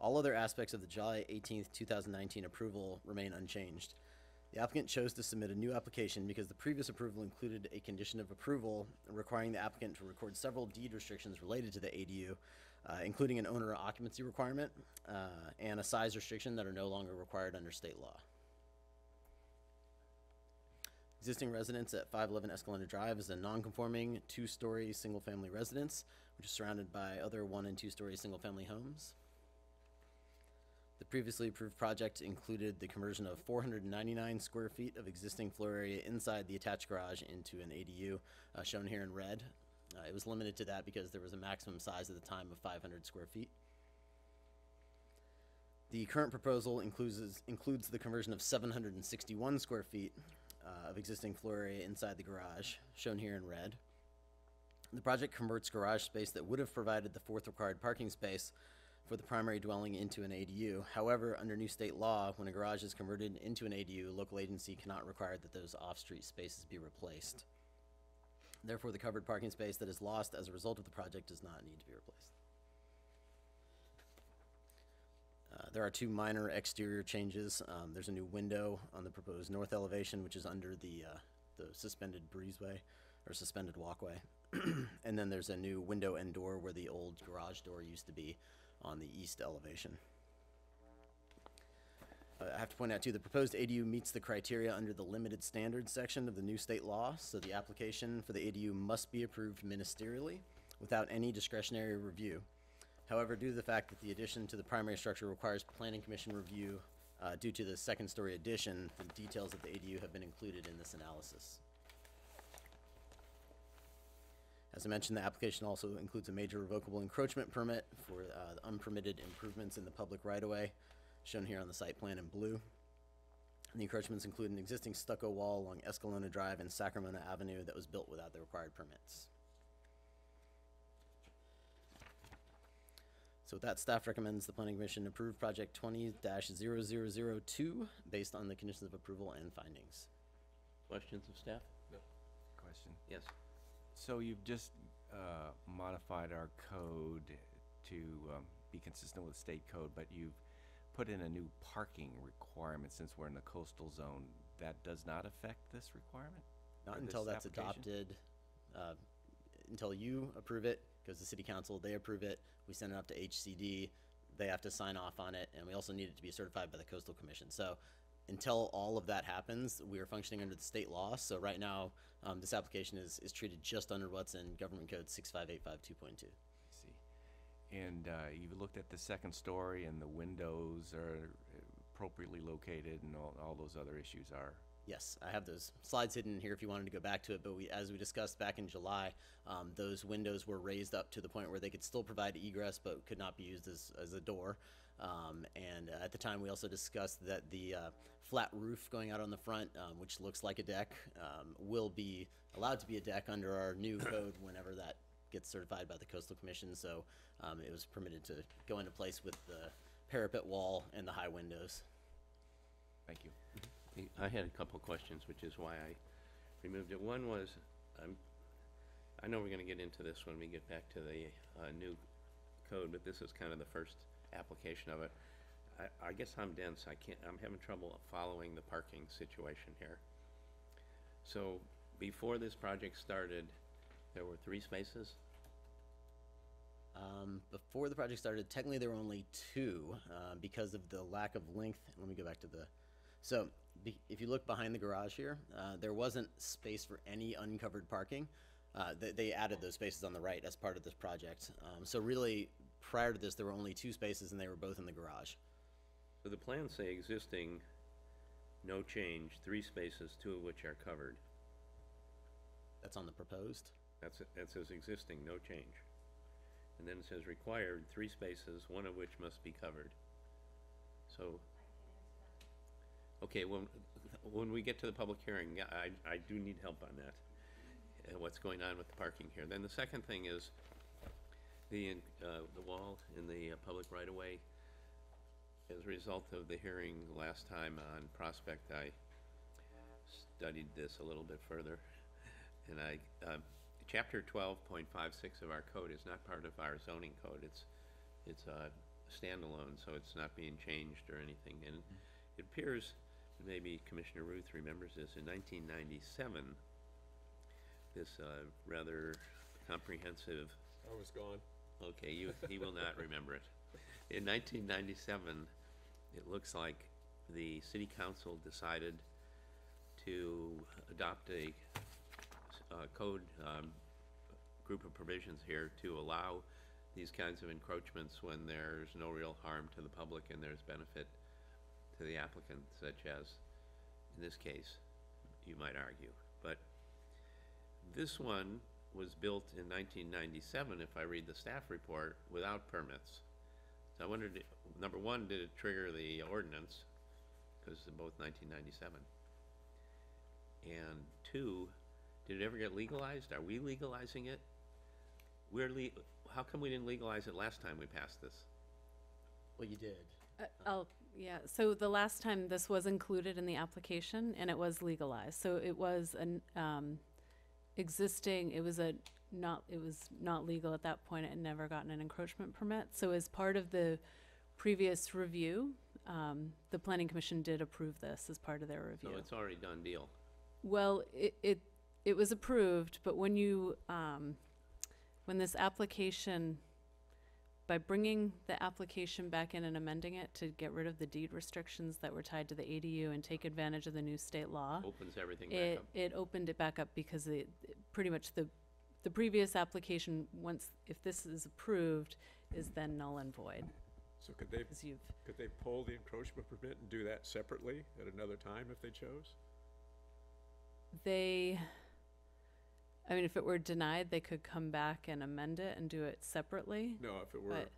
All other aspects of the July 18th, 2019 approval remain unchanged. The applicant chose to submit a new application because the previous approval included a condition of approval requiring the applicant to record several deed restrictions related to the ADU, uh, including an owner occupancy requirement uh, and a size restriction that are no longer required under state law. Existing residence at 511 Escalona Drive is a non-conforming two-story single-family residence, which is surrounded by other one and two-story single-family homes. The previously approved project included the conversion of 499 square feet of existing floor area inside the attached garage into an ADU, uh, shown here in red. Uh, it was limited to that because there was a maximum size at the time of 500 square feet. The current proposal includes, includes the conversion of 761 square feet uh, of existing floor area inside the garage, shown here in red. The project converts garage space that would have provided the fourth required parking space for the primary dwelling into an ADU. However, under new state law, when a garage is converted into an ADU, local agency cannot require that those off-street spaces be replaced. Therefore, the covered parking space that is lost as a result of the project does not need to be replaced. Uh, there are two minor exterior changes. Um, there's a new window on the proposed north elevation, which is under the, uh, the suspended breezeway or suspended walkway. and then there's a new window and door where the old garage door used to be on the east elevation. I have to point out too, the proposed ADU meets the criteria under the limited standards section of the new state law. So the application for the ADU must be approved ministerially without any discretionary review. However, due to the fact that the addition to the primary structure requires planning commission review Uh, due to the second story addition, the details of the ADU have been included in this analysis. As I mentioned, the application also includes a major revocable encroachment permit for uh, the unpermitted improvements in the public right-of-way, shown here on the site plan in blue. And the encroachments include an existing stucco wall along Escalona Drive and Sacramento Avenue that was built without the required permits. So with that, staff recommends the planning commission approve project twenty 2 based on the conditions of approval and findings. Questions of staff? No. Question. Yes. So you've just uh, modified our code to um, be consistent with state code, but you've put in a new parking requirement since we're in the coastal zone. That does not affect this requirement? Not until that's adopted, uh, until you approve it, goes to city council, they approve it, we send it up to HCD, they have to sign off on it, and we also need it to be certified by the coastal commission. So until all of that happens, we are functioning under the state law. So right now, um, this application is, is treated just under what's in government code 65852.2. And uh, you've looked at the second story and the windows are appropriately located and all, all those other issues are? Yes, I have those slides hidden here if you wanted to go back to it, but we, as we discussed back in July, um, those windows were raised up to the point where they could still provide egress, but could not be used as, as a door. Um, and at the time, we also discussed that the, uh, flat roof going out on the front, um, which looks like a deck, um, will be allowed to be a deck under our new code whenever that gets certified by the coastal commission, so, um, it was permitted to go into place with the parapet wall and the high windows. Thank you. I had a couple questions, which is why I removed it. One was, um, I know we're gonna get into this when we get back to the, uh, new code, but this is kind of the first application of it. I, I guess I'm dense, I can't, I'm having trouble following the parking situation here. So, before this project started, there were three spaces? Um, before the project started, technically there were only two uh, because of the lack of length. Let me go back to the. So, be, if you look behind the garage here, uh, there wasn't space for any uncovered parking. Uh, they, they added those spaces on the right as part of this project. Um, so, really, prior to this, there were only two spaces and they were both in the garage. So the plans say existing, no change, three spaces, two of which are covered. That's on the proposed. That's, it that says existing, no change. And then it says required, three spaces, one of which must be covered. So. Okay, when, when we get to the public hearing, I, I do need help on that. And what's going on with the parking here. Then the second thing is the, uh, the wall in the uh, public right-of-way. As a result of the hearing last time on Prospect, I studied this a little bit further. And I, um, chapter twelve point five six of our code is not part of our zoning code. It's, it's, uh, standalone, so it's not being changed or anything. And it appears, maybe Commissioner Ruth remembers this, in nineteen ninety-seven, this, uh, rather comprehensive I was gone. Okay, you, he will not remember it. In nineteen ninety-seven, it looks like the city council decided to adopt a, uh, code, um, group of provisions here to allow these kinds of encroachments when there's no real harm to the public and there's benefit to the applicant, such as, in this case, you might argue. But this one was built in nineteen ninety-seven, if I read the staff report, without permits. So I wondered, number one, did it trigger the ordinance? Because both nineteen ninety-seven. And two, did it ever get legalized? Are we legalizing it? We're le, how come we didn't legalize it last time we passed this? Well, you did. Uh, I'll, yeah, so the last time this was included in the application and it was legalized, so it was an, um, existing, it was a, not, it was not legal at that point, it had never gotten an encroachment permit, so as part of the previous review, um, the planning commission did approve this as part of their So review. it's already done deal. Well, it, it, it was approved, but when you, um, when this application, by bringing the application back in and amending it to get rid of the deed restrictions that were tied to the ADU and take advantage of the new state law, Opens everything back it, up. it opened it back up because it, pretty much the, the previous application, once, if this is approved, is then null and void. So could they, Because you've, could they pull the encroachment permit and do that separately at another time if they chose? they, I mean, if it were denied, they could come back and amend it and do it separately. No, if it were, But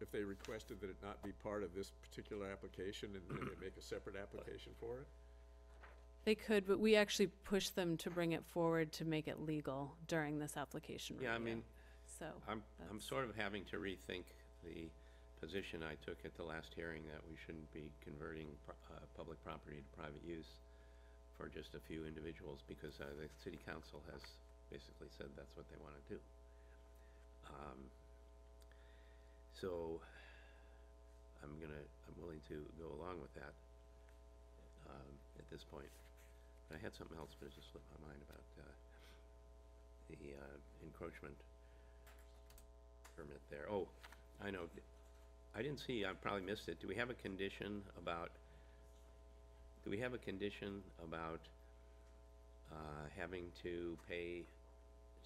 if they requested that it not be part of this particular application and then they make a separate application for it? they could, but we actually pushed them to bring it forward to make it legal during this application review. Yeah, I mean, So, I'm, I'm sort of having to rethink the position I took at the last hearing that we shouldn't be converting pro- uh, public property to private use for just a few individuals, because uh, the city council has basically said that's what they want to do. Um, So, I'm gonna, I'm willing to go along with that um, at this point. I had something else, but it just slipped my mind about uh, the uh, encroachment permit there. Oh, I know. I didn't see, I probably missed it. Do we have a condition about, do we have a condition about uh, having to pay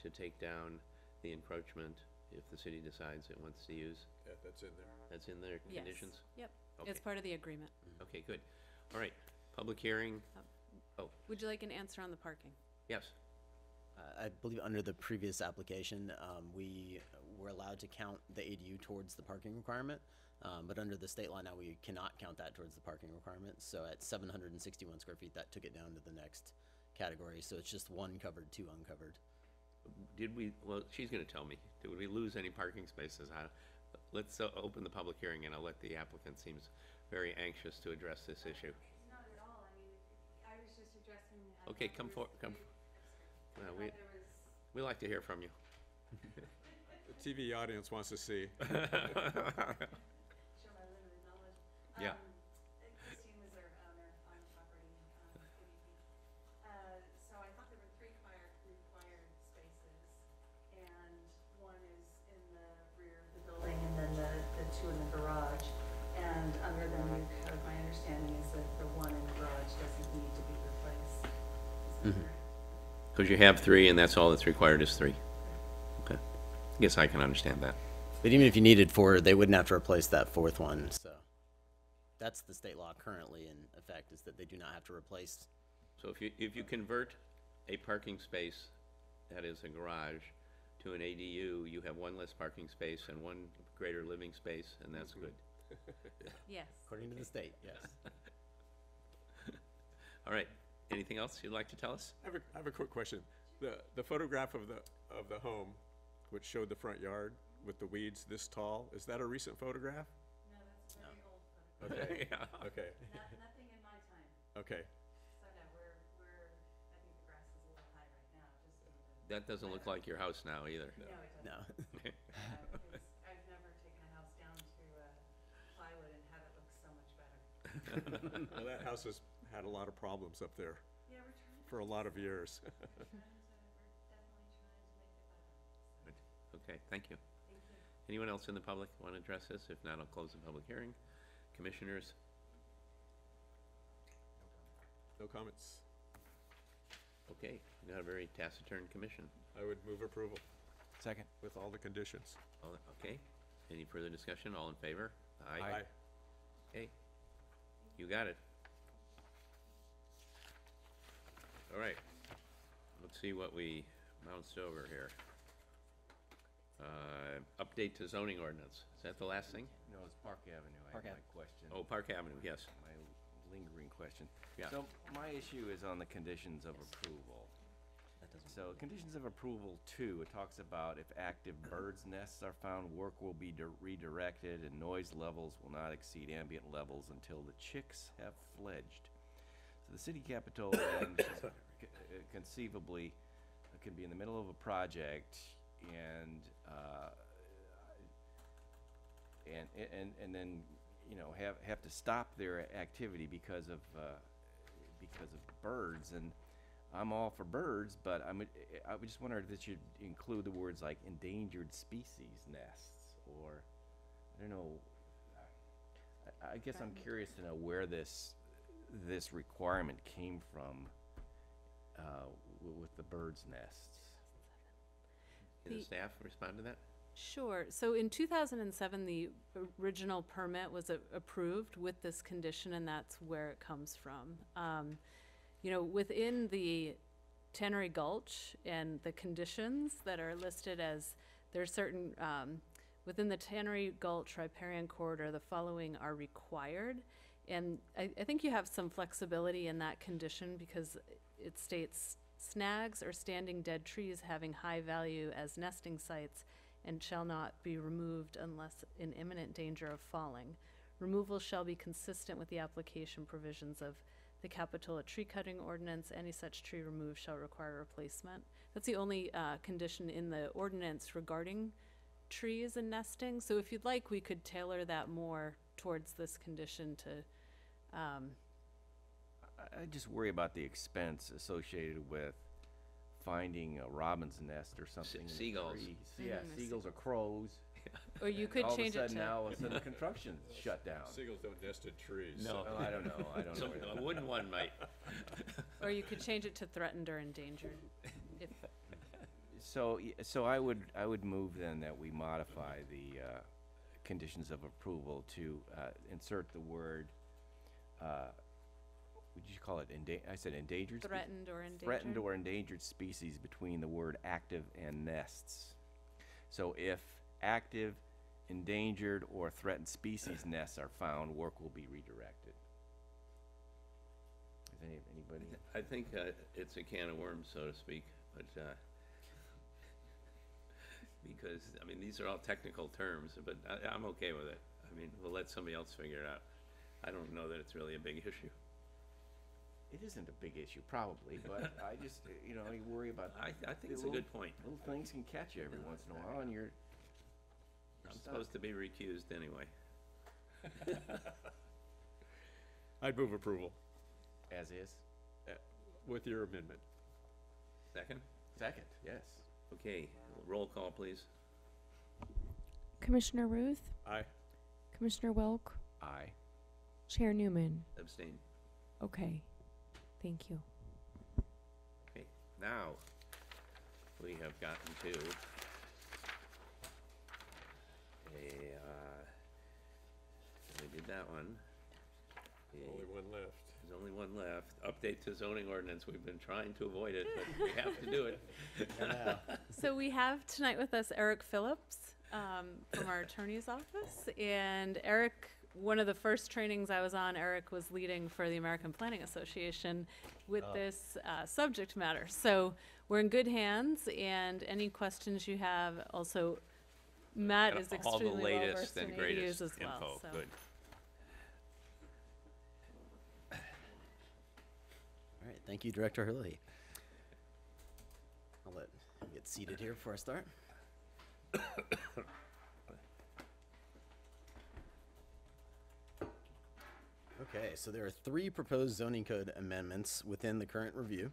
to take down the encroachment if the city decides it wants to use? Yeah, that's in there. That's in their yes. conditions? Yep, Okay, it's part of the agreement. okay, good. All right, public hearing, Would you like an answer on the parking? yes. Uh, I believe under the previous application, um, we were allowed to count the ADU towards the parking requirement. Um, but under the state law now, we cannot count that towards the parking requirement. So at seven hundred and sixty-one square feet, that took it down to the next category. So it's just one covered, two uncovered. Did we, well, she's gonna tell me, did we lose any parking spaces? I, let's uh, open the public hearing and I'll let the applicant seems very anxious to address this issue. Not at all, I mean, I was just addressing. I Okay, come there for, was come, three- well, I we, there was- we like to hear from you. The TV audience wants to see. show my limited knowledge. Yeah. Um, Christine was our owner on the property, um, ABP. Uh, so I thought there were three fire, required spaces, and one is in the rear of the building, and then the, the two in the garage. And under the new code, my understanding is that the one in the garage doesn't need to be replaced. Is that Mhm. correct? Cause you have three and that's all that's required is three. Okay, I guess I can understand that. But even if you needed four, they wouldn't have to replace that fourth one. So that's the state law currently in effect is that they do not have to replace. So if you, if you convert a parking space that is a garage to an ADU, you have one less parking space and one greater living space, and that's mm-hmm. good. Yes. According to the state, yes. All right, anything else you'd like to tell us? I have a, I have a quick question. The, the photograph of the, of the home, which showed the front yard with the weeds this tall, is that a recent photograph? Okay, Yeah. okay, Not, nothing in my time. okay. So no, we're, we're, I think the grass is a little high right now, just in the. That doesn't look like your house now either. No, it doesn't. No. Uh, because I've never taken a house down to, uh, plywood and had it look so much better. Well, that house has had a lot of problems up there Yeah, we're trying, for a lot of years. we're trying to, we're definitely trying to make it better. Okay, thank you. Thank you. Anyone else in the public want to address this? If not, I'll close the public hearing. Commissioners, No comments. okay, we got a very taciturn commission. I would move approval Second. with all the conditions. All- Okay, any further discussion? All in favor? Aye. Aye. Okay, you got it. All right, let's see what we bounced over here. Uh, update to zoning ordinance. Is that the last thing? No, it's Park Avenue. I Park have Ave. my question. Oh, Park Avenue, yes. My lingering question. Yeah. So my issue is on the conditions of approval. That doesn't. So conditions of approval two, it talks about if active birds' nests are found, work will be dir- redirected and noise levels will not exceed ambient levels until the chicks have fledged. So the city capitol then c- uh, conceivably uh, can be in the middle of a project and, uh, and, and, and then, you know, have, have to stop their activity because of, uh, because of birds, and I'm all for birds, but I'm, I would just wonder if this should include the words like endangered species nests, or, I don't know, I, I guess I'm curious to know where this, this requirement came from, uh, w- with the birds' nests. Did the The- staff respond to that? Sure. So in 2007, the original permit was a- approved with this condition, and that's where it comes from. Um, you know, within the Tannery Gulch and the conditions that are listed as there are certain um, within the Tannery Gulch riparian corridor, the following are required. And I, I think you have some flexibility in that condition because it states snags or standing dead trees having high value as nesting sites and shall not be removed unless in imminent danger of falling. Removal shall be consistent with the application provisions of the Capitola tree cutting ordinance. Any such tree removed shall require replacement. That's the only uh, condition in the ordinance regarding trees and nesting. So if you'd like, we could tailor that more towards this condition to, um, I, I just worry about the expense associated with finding a robin's nest or something in the seagulls. trees. Yeah, Mhm, I seagulls or crows. or you could All of a change it sudden to. now, all of a sudden, construction's shut down. Seagulls don't nest in trees. No. Oh, I don't know, I don't Some, know. a wooden one might. Or you could change it to threatened or endangered. If, So, y- so I would, I would move then that we modify the, uh, conditions of approval to, uh, insert the word, uh, would you call it enda- I said endangered? spe- threatened or endangered. Threatened or endangered species between the word active and nests. So if active, endangered, or threatened species nests are found, work will be redirected. Is any, anybody? I think uh, it's a can of worms, so to speak, but, uh, because, I mean, these are all technical terms, but I, I'm okay with it. I mean, we'll let somebody else figure it out. I don't know that it's really a big issue. It isn't a big issue, probably, but I just, uh, you know, you worry about. I, I think it's a good point. Little things can catch you every once in a while, and you're. I'm supposed to be recused anyway. I'd move approval As is. with your amendment. Second? Second, yes. Okay, roll call, please. Commissioner Ruth, Aye. Commissioner Wilk, Aye. Chair Newman. Abstain. Okay, thank you. Okay, now, we have gotten to a, uh, we did that one. The- Only one left. There's only one left. Update to zoning ordinance. We've been trying to avoid it, but we have to do it. So we have tonight with us Eric Phillips um, from our attorney's office. And Eric, one of the first trainings I was on, Eric was leading for the American Planning Association with this uh, subject matter. So we're in good hands, and any questions you have, also, Matt is All the extremely well latest versed in and ADUs greatest as well. info. so. Good. All right, thank you, Director Herlihy. I'll let you get seated here before I start. Okay, so there are three proposed zoning code amendments within the current review.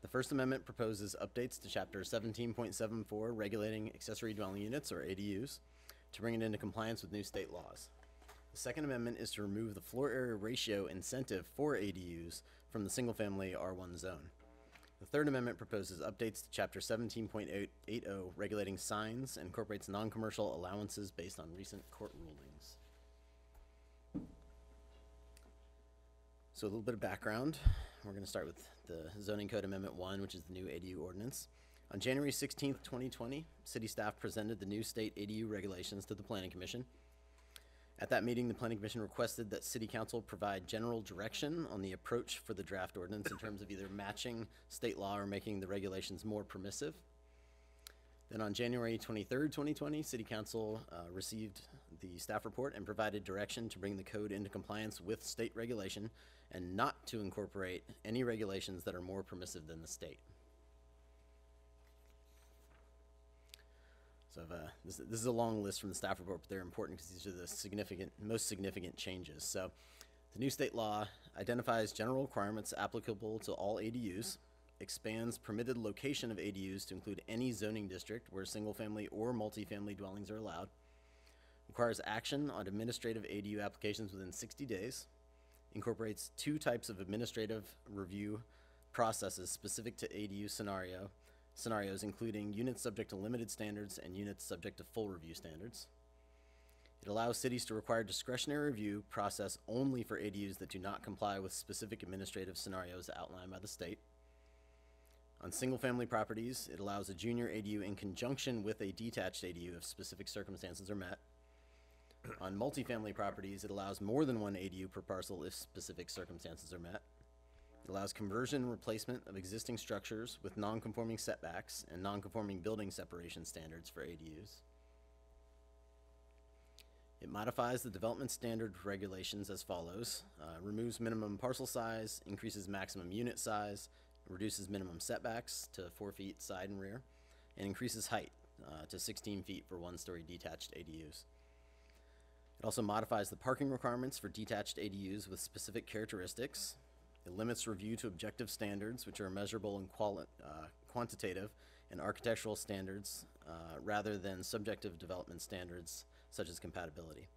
The first amendment proposes updates to chapter seventeen point seven four, regulating accessory dwelling units, or ADUs, to bring it into compliance with new state laws. The second amendment is to remove the floor area ratio incentive for ADUs from the single-family R1 zone. The third amendment proposes updates to chapter seventeen point eight oh, regulating signs, and incorporates non-commercial allowances based on recent court rulings. So a little bit of background. We're gonna start with the zoning code amendment one, which is the new ADU ordinance. On January sixteenth, twenty twenty, city staff presented the new state ADU regulations to the planning commission. At that meeting, the planning commission requested that city council provide general direction on the approach for the draft ordinance in terms of either matching state law or making the regulations more permissive. Then on January twenty-third, twenty twenty, city council, uh, received the staff report and provided direction to bring the code into compliance with state regulation and not to incorporate any regulations that are more permissive than the state. So uh, this, this is a long list from the staff report, but they're important because these are the significant, most significant changes. So the new state law identifies general requirements applicable to all ADUs, expands permitted location of ADUs to include any zoning district where single-family or multifamily dwellings are allowed, requires action on administrative ADU applications within 60 days, incorporates two types of administrative review processes specific to ADU scenario scenarios, including units subject to limited standards and units subject to full review standards. It allows cities to require discretionary review process only for ADUs that do not comply with specific administrative scenarios outlined by the state. On single-family properties, it allows a junior ADU in conjunction with a detached ADU if specific circumstances are met. On multifamily properties, it allows more than one ADU per parcel if specific circumstances are met. It allows conversion and replacement of existing structures with non-conforming setbacks and non-conforming building separation standards for ADUs. It modifies the development standard regulations as follows. Uh, removes minimum parcel size, increases maximum unit size, reduces minimum setbacks to four feet side and rear, and increases height uh, to 16 feet for one-story detached ADUs. It also modifies the parking requirements for detached ADUs with specific characteristics. It limits review to objective standards, which are measurable and uh, quantitative, and architectural standards, uh, rather than subjective development standards such as compatibility.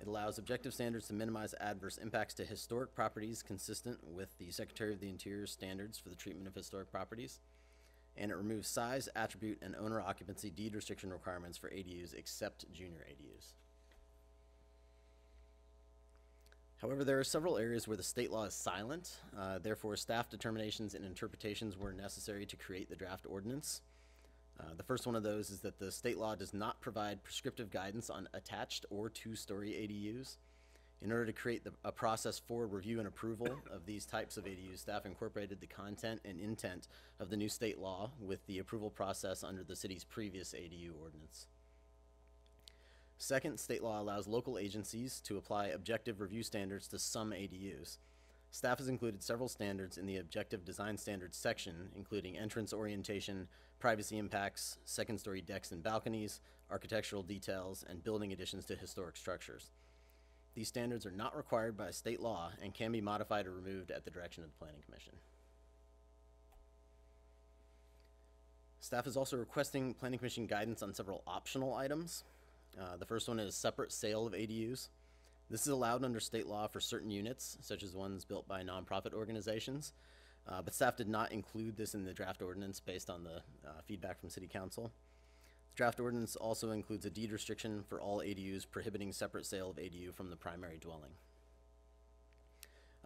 It allows objective standards to minimize adverse impacts to historic properties consistent with the Secretary of the Interior standards for the treatment of historic properties. And it removes size, attribute, and owner occupancy deed restriction requirements for ADUs except junior ADUs. However, there are several areas where the state law is silent. Uh, therefore, staff determinations and interpretations were necessary to create the draft ordinance. Uh, the first one of those is that the state law does not provide prescriptive guidance on attached or two-story ADUs. In order to create the, a process for review and approval of these types of ADUs, staff incorporated the content and intent of the new state law with the approval process under the city's previous ADU ordinance. Second, state law allows local agencies to apply objective review standards to some ADUs. Staff has included several standards in the objective design standards section, including entrance orientation, privacy impacts, second story decks and balconies, architectural details, and building additions to historic structures. These standards are not required by state law and can be modified or removed at the direction of the Planning Commission. Staff is also requesting Planning Commission guidance on several optional items. Uh, the first one is separate sale of ADUs. This is allowed under state law for certain units, such as ones built by nonprofit organizations. Uh, but staff did not include this in the draft ordinance based on the uh, feedback from City Council. The draft ordinance also includes a deed restriction for all ADUs prohibiting separate sale of ADU from the primary dwelling.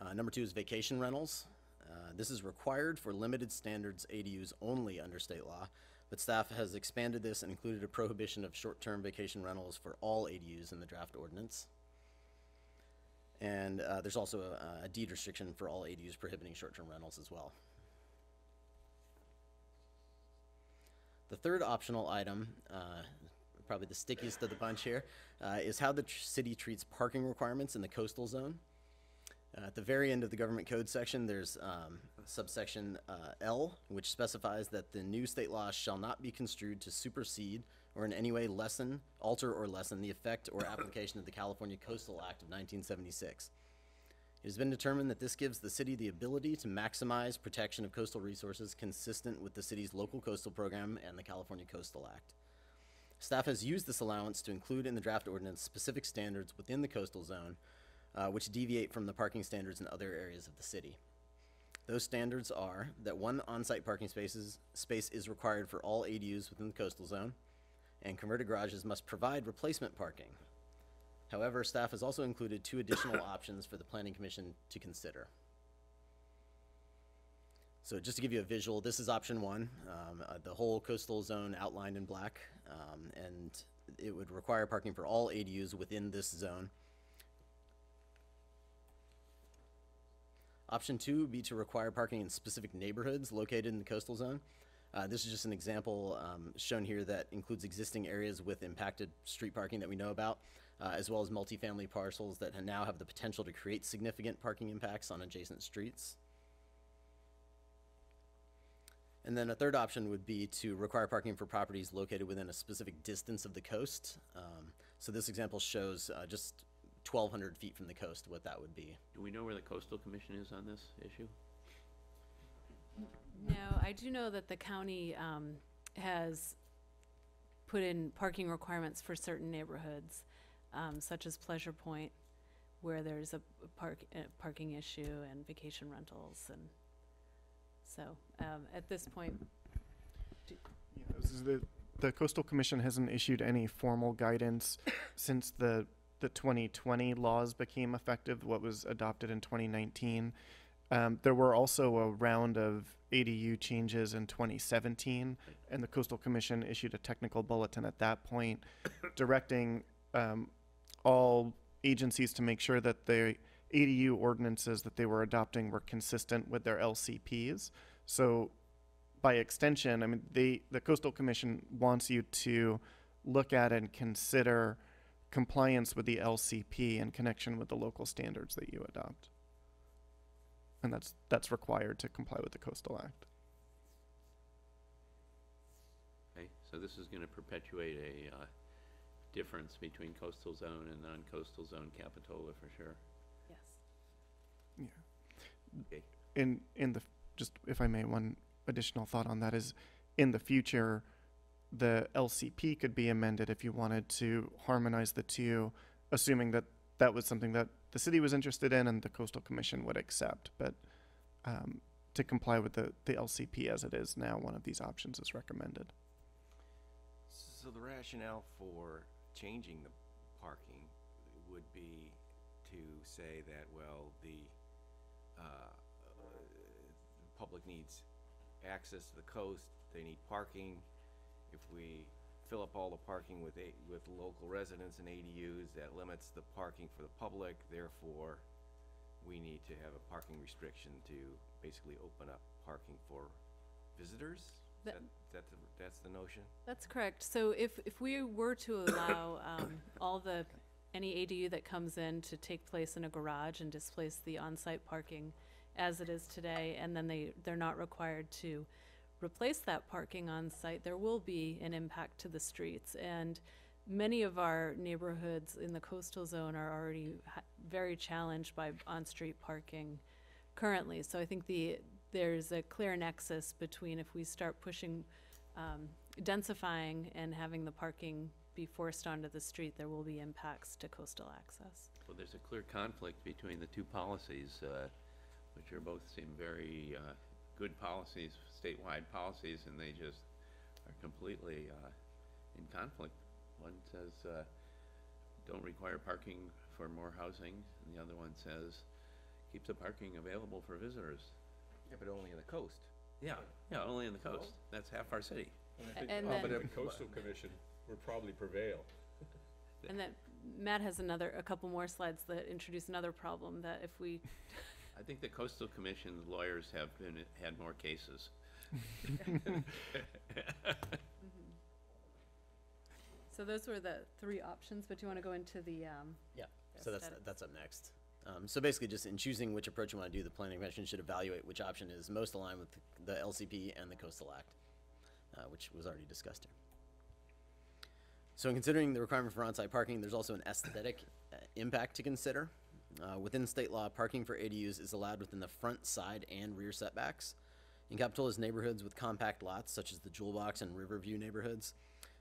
Uh, number two is vacation rentals. Uh, this is required for limited standards ADUs only under state law, but staff has expanded this and included a prohibition of short-term vacation rentals for all ADUs in the draft ordinance. And uh, there's also a, a deed restriction for all ADUs prohibiting short-term rentals as well. The third optional item, uh, probably the stickiest of the bunch here, uh, is how the tr- city treats parking requirements in the coastal zone. Uh, at the very end of the government code section, there's um, subsection uh, L, which specifies that the new state law shall not be construed to supersede or in any way lessen, alter, or lessen the effect or application of the California Coastal Act of 1976. It has been determined that this gives the city the ability to maximize protection of coastal resources consistent with the city's local coastal program and the California Coastal Act. Staff has used this allowance to include in the draft ordinance specific standards within the coastal zone, uh, which deviate from the parking standards in other areas of the city. Those standards are that one on-site parking spaces, space is required for all ADUs within the coastal zone, and converted garages must provide replacement parking. However, staff has also included two additional options for the planning commission to consider. So just to give you a visual, this is option one, um, uh, the whole coastal zone outlined in black, um, and it would require parking for all ADUs within this zone. Option two would be to require parking in specific neighborhoods located in the coastal zone. Uh, this is just an example um, shown here that includes existing areas with impacted street parking that we know about, uh, as well as multifamily parcels that now have the potential to create significant parking impacts on adjacent streets. And then a third option would be to require parking for properties located within a specific distance of the coast. Um, so this example shows uh, just 1,200 feet from the coast what that would be. Do we know where the coastal commission is on this issue? No, I do know that the county um, has put in parking requirements for certain neighborhoods, um, such as Pleasure Point, where there's a park, parking issue and vacation rentals and so, um, at this point, is the, the coastal commission hasn't issued any formal guidance since the, the 2020 laws became effective, what was adopted in 2019. Um, there were also a round of ADU changes in 2017, and the coastal commission issued a technical bulletin at that point directing um, all agencies to make sure that the ADU ordinances that they were adopting were consistent with their LCPs. So by extension, I mean, they, the coastal commission wants you to look at and consider compliance with the LCP in connection with the local standards that you adopt. And that's, that's required to comply with the coastal act. Okay, so this is gonna perpetuate a, uh, difference between coastal zone and non-coastal zone Capitola for sure. Yes. Yeah. Okay. in in the just if I may, one additional thought on that is in the future, the LCP could be amended if you wanted to harmonize the two, assuming that that was something that the city was interested in and the coastal commission would accept. But um, to comply with the, the LCP as it is now, one of these options is recommended. So the rationale for changing the parking would be to say that, well, the, uh, the public needs access to the coast, they need parking. If we fill up all the parking with a, with local residents and ADUs, that limits the parking for the public, therefore, we need to have a parking restriction to basically open up parking for visitors? Is That- that, that's, the- that's the notion? That's correct. So if, if we were to allow um, all the, any ADU that comes in to take place in a garage and displace the on-site parking as it is today, and then they, they're not required to replace that parking on-site, there will be an impact to the streets. And many of our neighborhoods in the coastal zone are already ha- very challenged by on-street parking currently. So I think the, there's a clear nexus between if we start pushing, um, densifying and having the parking be forced onto the street, there will be impacts to coastal access. Well, there's a clear conflict between the two policies, uh, which are both seem very, uh, good policies, statewide policies, and they just are completely, uh, in conflict. One says, uh, don't require parking for more housing, and the other one says, keep the parking available for visitors. Yeah, but only in the coast. Yeah, yeah, only in the coast. That's half our city. I think- And oh, But then- the coastal commission would probably prevail. And then Matt has another, a couple more slides that introduce another problem, that if we, I think the coastal commission lawyers have been, had more cases. So those were the three options, but do you want to go into the, um, Yeah, so that's, that- that's up next. Um, so basically, just in choosing which approach you want to do, the planning commission should evaluate which option is most aligned with the LCP and the coastal act, uh, which was already discussed here. So in considering the requirement for on-site parking, there's also an aesthetic uh, impact to consider. Uh, within state law, parking for ADUs is allowed within the front, side, and rear setbacks. In Capitola's neighborhoods with compact lots, such as the Jewel Box and Riverview neighborhoods,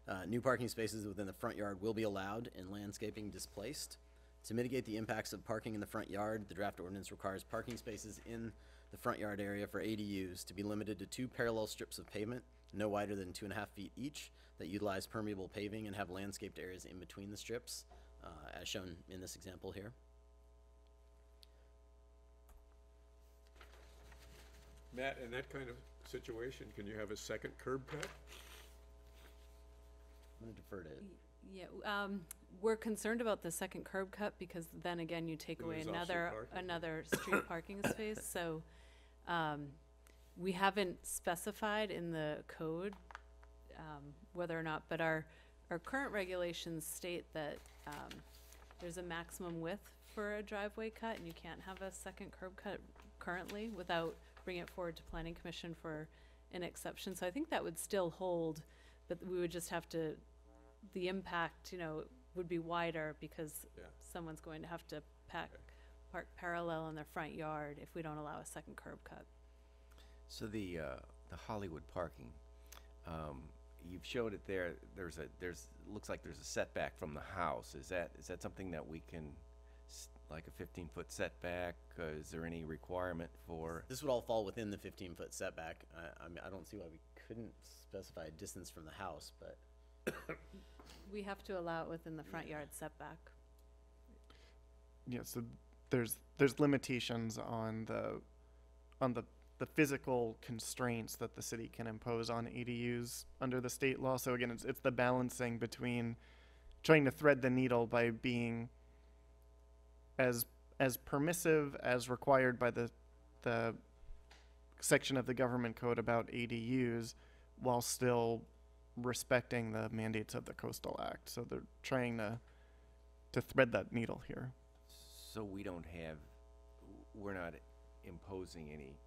uh, new parking spaces within the front yard will be allowed and landscaping displaced. To mitigate the impacts of parking in the front yard, the draft ordinance requires parking spaces in the front yard area for ADUs to be limited to two parallel strips of pavement, no wider than two and a half feet each, that utilize permeable paving and have landscaped areas in between the strips, uh, as shown in this example here. Matt, in that kind of situation, can you have a second curb cut? I'm gonna defer to yeah, um, we're concerned about the second curb cut because then again, you take away there's off-street another, parking. another street parking space, so, um, we haven't specified in the code, um, whether or not, but our, our current regulations state that, um, there's a maximum width for a driveway cut and you can't have a second curb cut currently without bringing it forward to planning commission for an exception, so I think that would still hold, but we would just have to, the impact, you know, would be wider because Yeah. someone's going to have to pack, park parallel in their front yard if we don't allow a second curb cut. So the, uh, the Hollywood parking, um, you've showed it there, there's a, there's, looks like there's a setback from the house. Is that, is that something that we can, s- like a fifteen-foot setback? Uh, is there any requirement for? This would all fall within the fifteen foot setback. I, I mean, I don't see why we couldn't specify a distance from the house, but We have to allow it within the front yard setback. Yeah, so there's there's limitations on the on the the physical constraints that the city can impose on ADUs under the state law. So again, it's it's the balancing between trying to thread the needle by being as as permissive as required by the the section of the government code about ADUs while still respecting the mandates of the coastal act. So they're trying to to thread that needle here. So we don't have, we're not imposing any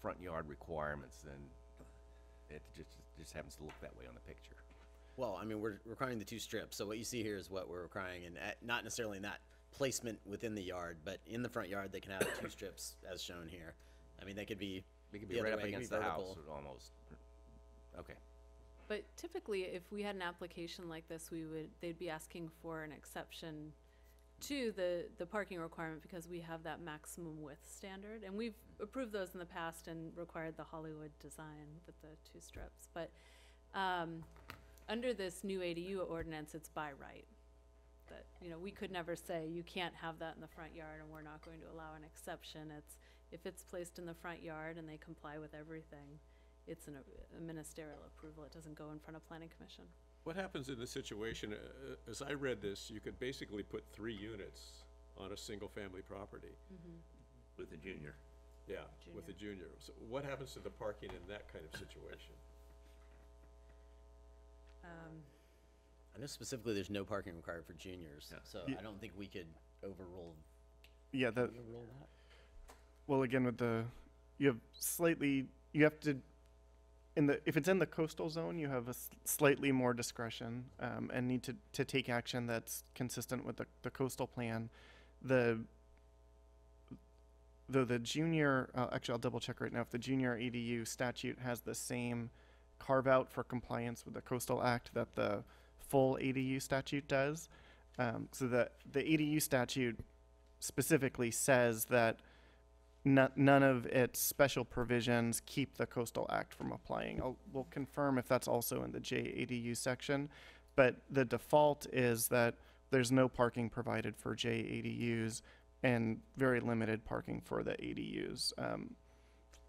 front yard requirements, then it just, just happens to look that way on the picture. Well, I mean, we're requiring the two strips, so what you see here is what we're requiring, and at, not necessarily in that placement within the yard, but in the front yard, they can have two strips as shown here. I mean, they could be, It could The be other right up way, it could against be the house, almost. Okay. But typically, if we had an application like this, we would, they'd be asking for an exception to the, the parking requirement because we have that maximum width standard. And we've approved those in the past and required the Hollywood design with the two strips. But, um, under this new ADU ordinance, it's by right. That, you know, we could never say, you can't have that in the front yard and we're not going to allow an exception. It's, if it's placed in the front yard and they comply with everything, it's an, a ministerial approval, it doesn't go in front of planning commission. What happens in the situation, uh, as I read this, you could basically put three units on a single-family property. With a junior. Yeah, with a junior. So what happens to the parking in that kind of situation? Um, I know specifically there's no parking required for juniors, Yeah. so Ye- I don't think we could overrule, Yeah, the can we overrule that? Well, again, with the, you have slightly, you have to, in the, if it's in the coastal zone, you have a s- slightly more discretion, um, and need to, to take action that's consistent with the, the coastal plan. The, though the junior, uh, actually, I'll double check right now, if the junior ADU statute has the same carve-out for compliance with the coastal act that the full ADU statute does. Um, so the, the ADU statute specifically says that no- none of its special provisions keep the coastal act from applying. I'll, we'll confirm if that's also in the JADU section, but the default is that there's no parking provided for JADUs and very limited parking for the ADUs. Um,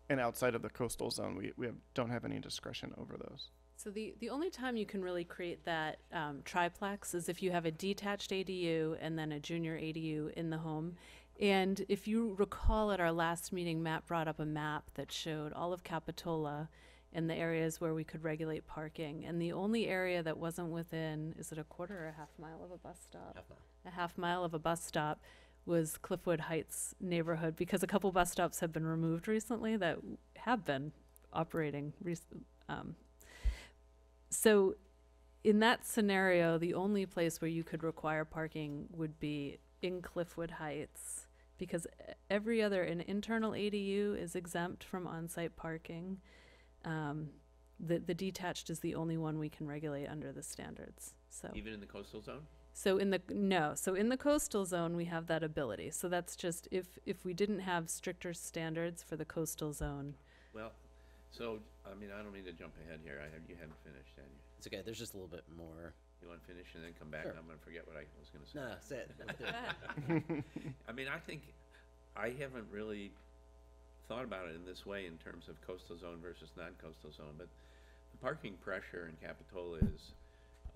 and outside of the coastal zone, we, we have, don't have any discretion over those. So the, the only time you can really create that um, triplex is if you have a detached ADU and then a junior ADU in the home. And if you recall at our last meeting, Matt brought up a map that showed all of Capitola and the areas where we could regulate parking. And the only area that wasn't within, is it a quarter or a half mile of a bus stop? Half mile. A half mile of a bus stop was Cliffwood Heights neighborhood because a couple bus stops have been removed recently that have been operating rec- um, so, in that scenario, the only place where you could require parking would be in Cliffwood Heights, because every other, an internal ADU is exempt from on-site parking. Um, the, the detached is the only one we can regulate under the standards, so. Even in the coastal zone? So in the, no, so in the coastal zone, we have that ability, so that's just, if, if we didn't have stricter standards for the coastal zone, Well, so, I mean, I don't mean to jump ahead here. I have, you haven't finished, had you? It's okay, there's just a little bit more. You wanna finish and then come back Sure. and I'm gonna forget what I was gonna say. No, no, say it. Let's do it. I mean, I think, I haven't really thought about it in this way in terms of coastal zone versus non-coastal zone, but the parking pressure in Capitola is,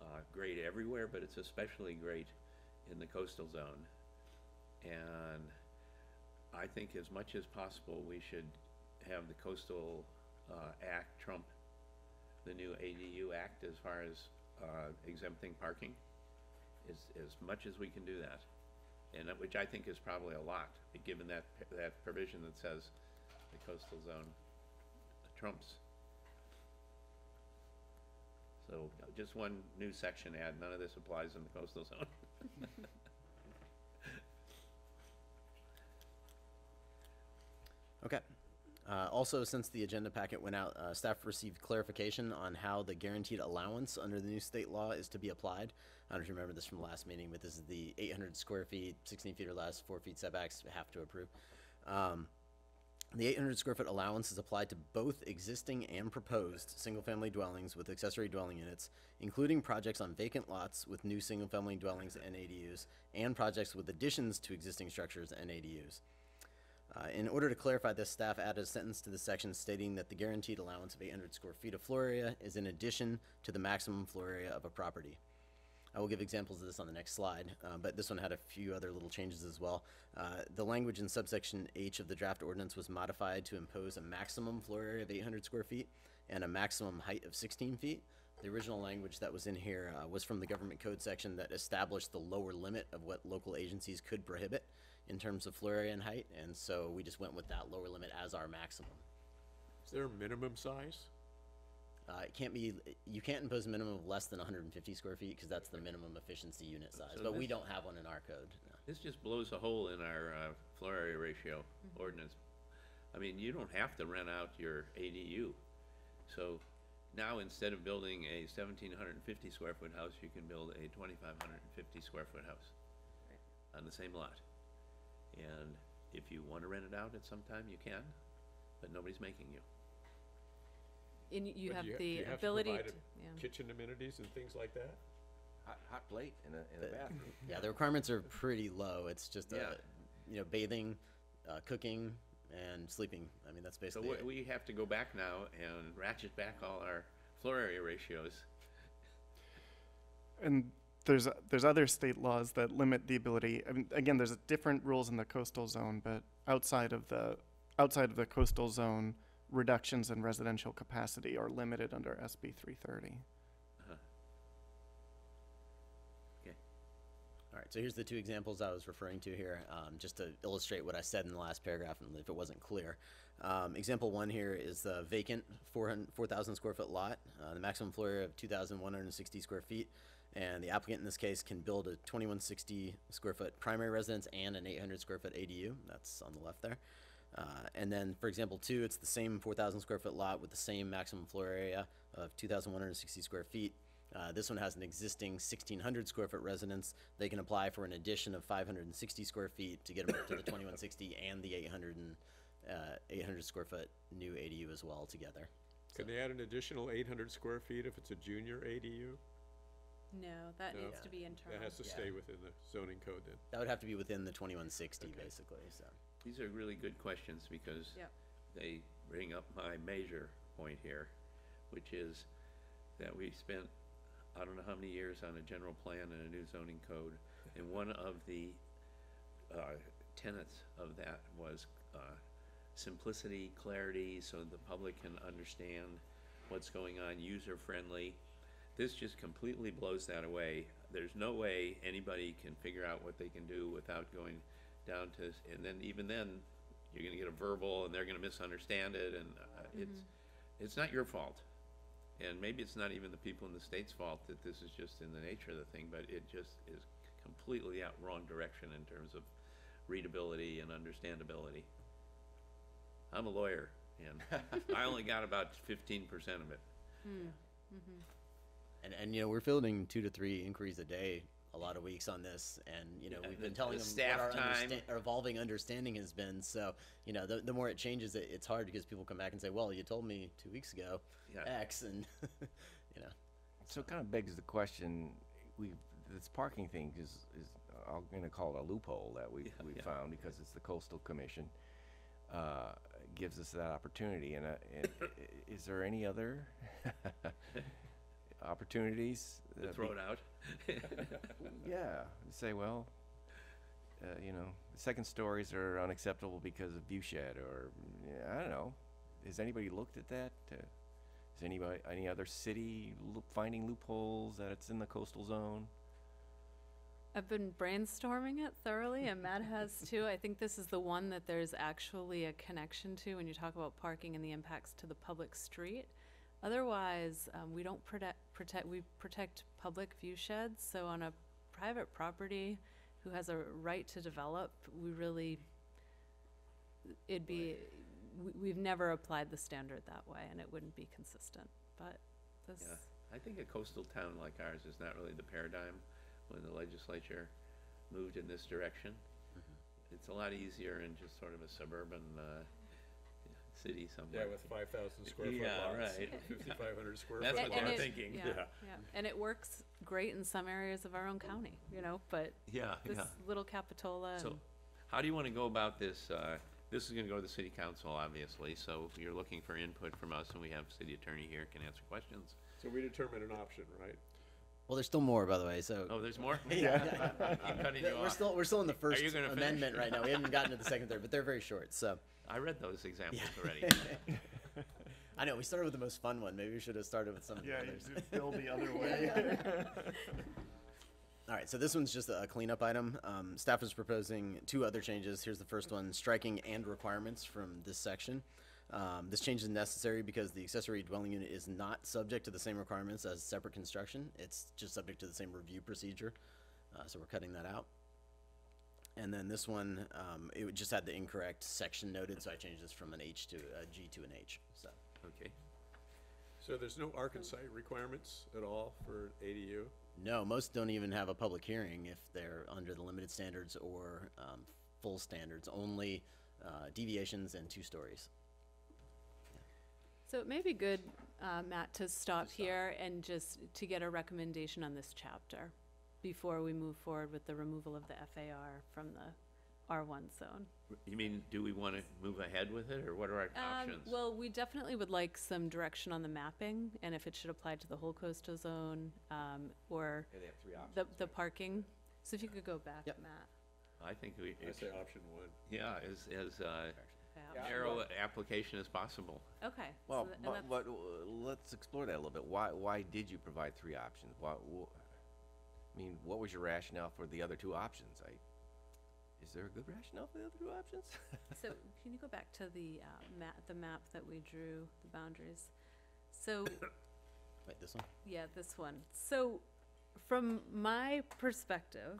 uh, great everywhere, but it's especially great in the coastal zone. And I think as much as possible, we should have the coastal, uh, act trump the new ADU act as far as, uh, exempting parking, as, as much as we can do that and that- which I think is probably a lot, given that, that provision that says the coastal zone trumps. So, just one new section add, none of this applies in the coastal zone. Okay. Uh, also, since the agenda packet went out, uh, staff received clarification on how the guaranteed allowance under the new state law is to be applied. I don't know if you remember this from last meeting, but this is the 800 square feet, 16 feet or less, four feet setbacks, have to approve. Um, The 800 square foot allowance is applied to both existing and proposed single family dwellings with accessory dwelling units, including projects on vacant lots with new single family dwellings and ADUs, and projects with additions to existing structures and ADUs. Uh, in order to clarify this, staff added a sentence to the section stating that the guaranteed allowance of 800 square feet of floor area is in addition to the maximum floor area of a property. I will give examples of this on the next slide, uh, but this one had a few other little changes as well. Uh, the language in subsection H of the draft ordinance was modified to impose a maximum floor area of 800 square feet and a maximum height of 16 feet. The original language that was in here uh, was from the government code section that established the lower limit of what local agencies could prohibit in terms of floor area and height, and so we just went with that lower limit as our maximum. Is there a minimum size? Uh, it can't be, you can't impose a minimum of less than 150 square feet because that's the minimum efficiency unit size, So but we this- don't have one in our code. no. This just blows a hole in our, uh, floor area ratio ordinance. I mean, you don't have to rent out your ADU. So now instead of building a seventeen hundred and fifty square foot house, you can build a twenty-five hundred and fifty square foot house on the same lot. And if you wanna rent it out at some time, you can, but nobody's making you. And you But have do you- do the you have to ability to, provide yeah. Kitchen amenities and things like that? Hot, hot plate in a, in a bathroom. Yeah, the requirements are pretty low. It's just, uh, Yeah. you know, bathing, uh, cooking, and sleeping. I mean, that's So basically we, it. we have to go back now and ratchet back all our floor area ratios. And there's there's other state laws that limit the ability. I mean, again, there's different rules in the coastal zone, but outside of the outside of the coastal zone, reductions in residential capacity are limited under SB 330. All right, so here's the two examples I was referring to here, um, just to illustrate what I said in the last paragraph, and if it wasn't clear. Um, example one here is the vacant 4,000 square foot lot, uh, the maximum floor area of 2,160 square feet, and the applicant in this case can build a 2160 square foot primary residence and an 800 square foot ADU. That's on the left there. Uh, and then for example two, it's the same 4,000 square foot lot with the same maximum floor area of 2,160 square feet. Uh, this one has an existing 1,600 square foot residence. They can apply for an addition of 560 square feet to get them up to the 2160 and the 800 and uh, 800 square foot new ADU as well together. Can they add an additional eight hundred square feet if it's a junior ADU? No, that No. needs to be internal. That has to Yeah. stay within the zoning code then. That would have to be within the 2160 Okay. basically. So These are really good questions because Yep. they bring up my major point here, which is that we spent, I don't know how many years on a general plan and a new zoning code. And one of the, uh, tenets of that was, uh, simplicity, clarity, so the public can understand what's going on, user-friendly. This just completely blows that away. There's no way anybody can figure out what they can do without going down to, and then, even then, you're gonna get a verbal and they're gonna misunderstand it and, uh, it's, it's not your fault. And maybe it's not even the people in the state's fault that this is just in the nature of the thing, but it just is completely out wrong direction in terms of readability and understandability. I'm a lawyer and I only got about fifteen percent of it. Hmm, mm-hmm. and and you know we're fielding two to three inquiries a day a lot of weeks on this and you know Yeah, we've the- been telling the them staff what our, time. understa- our evolving understanding has been so you know the, the more it changes it, it's hard because people come back and say well you told me two weeks ago Yeah. x and you know So it kind of begs the question, we, this parking thing is, is, I'm gonna call it a loophole that we, Yeah, we yeah. found because it's the coastal commission. Uh, gives us that opportunity and, uh, and i- i- is there any other opportunities? To that throw be- it out. Yeah, say, well, uh, you know, second stories are unacceptable because of view shed or, yeah, I don't know. Has anybody looked at that? Uh, Is anybody, any other city loo- finding loopholes that it's in the coastal zone? I've been brainstorming it thoroughly, and Matt has too. I think this is the one that there's actually a connection to when you talk about parking and the impacts to the public street. Otherwise, um, we don't protect, protect, we protect public view sheds, so on a private property who has a right to develop, we really, it'd be, we, we've never applied the standard that way, and it wouldn't be consistent, but this. Yeah, I think a coastal town like ours is not really the paradigm when the legislature moved in this direction. It's a lot easier in just sort of a suburban, uh, city somewhere. Yeah, with five thousand square foot Yeah, lots. right. Fifty-five hundred square That's foot what And they're thinking. Yeah, Yeah. yeah, and it works great in some areas of our own county, you know, but Yeah, this yeah. little Capitola So, and, how do you want to go about this? Uh, this is going to go to the city council, obviously, so if you're looking for input from us, and we have city attorney here, can answer questions. So we determine an option, right? Well, there's still more, by the way. So Oh, there's more? Yeah. I'm cutting you we're off. still we're still in the first you gonna finish? amendment right now. We haven't gotten to the second, third, but they're very short. So I read those examples already. I know we started with the most fun one. Maybe we should have started with some of the Yeah, others. you just build the other way. All right, so this one's just a cleanup item. Um, staff is proposing two other changes. Here's the first one, striking and requirements from this section. Um, this change is necessary because the accessory dwelling unit is not subject to the same requirements as separate construction. It's just subject to the same review procedure. Uh, so we're cutting that out. And then this one, um, it just had the incorrect section noted, so I changed this from an H to a G to an H. So Okay. So there's no Arkansas requirements at all for ADU? no, most don't even have a public hearing if they're under the limited standards or um, full standards. Only uh, deviations and two stories. so it may be good, uh, Matt, to stop here and just to get a recommendation on this chapter before we move forward with the removal of the FAR from the R1 zone. You mean, do we want to move ahead with it, or what are our Um, options? well, we definitely would like some direction on the mapping and if it should apply to the whole coastal zone, um, or Yeah, they have three options. the, the parking. So if you could go back, Yep. Matt. I think we, I say option one. yeah, as, as, uh, Yeah. narrow application as possible. Okay. so Well, tha- and but, that's- but uh, let's explore that a little bit. Why, why did you provide three options? Why, wh- I mean, what was your rationale for the other two options? I, is there a good rationale for the other two options? So can you go back to the, uh, map, the map that we drew, the boundaries? So, Wait, this one? yeah, this one. So, from my perspective,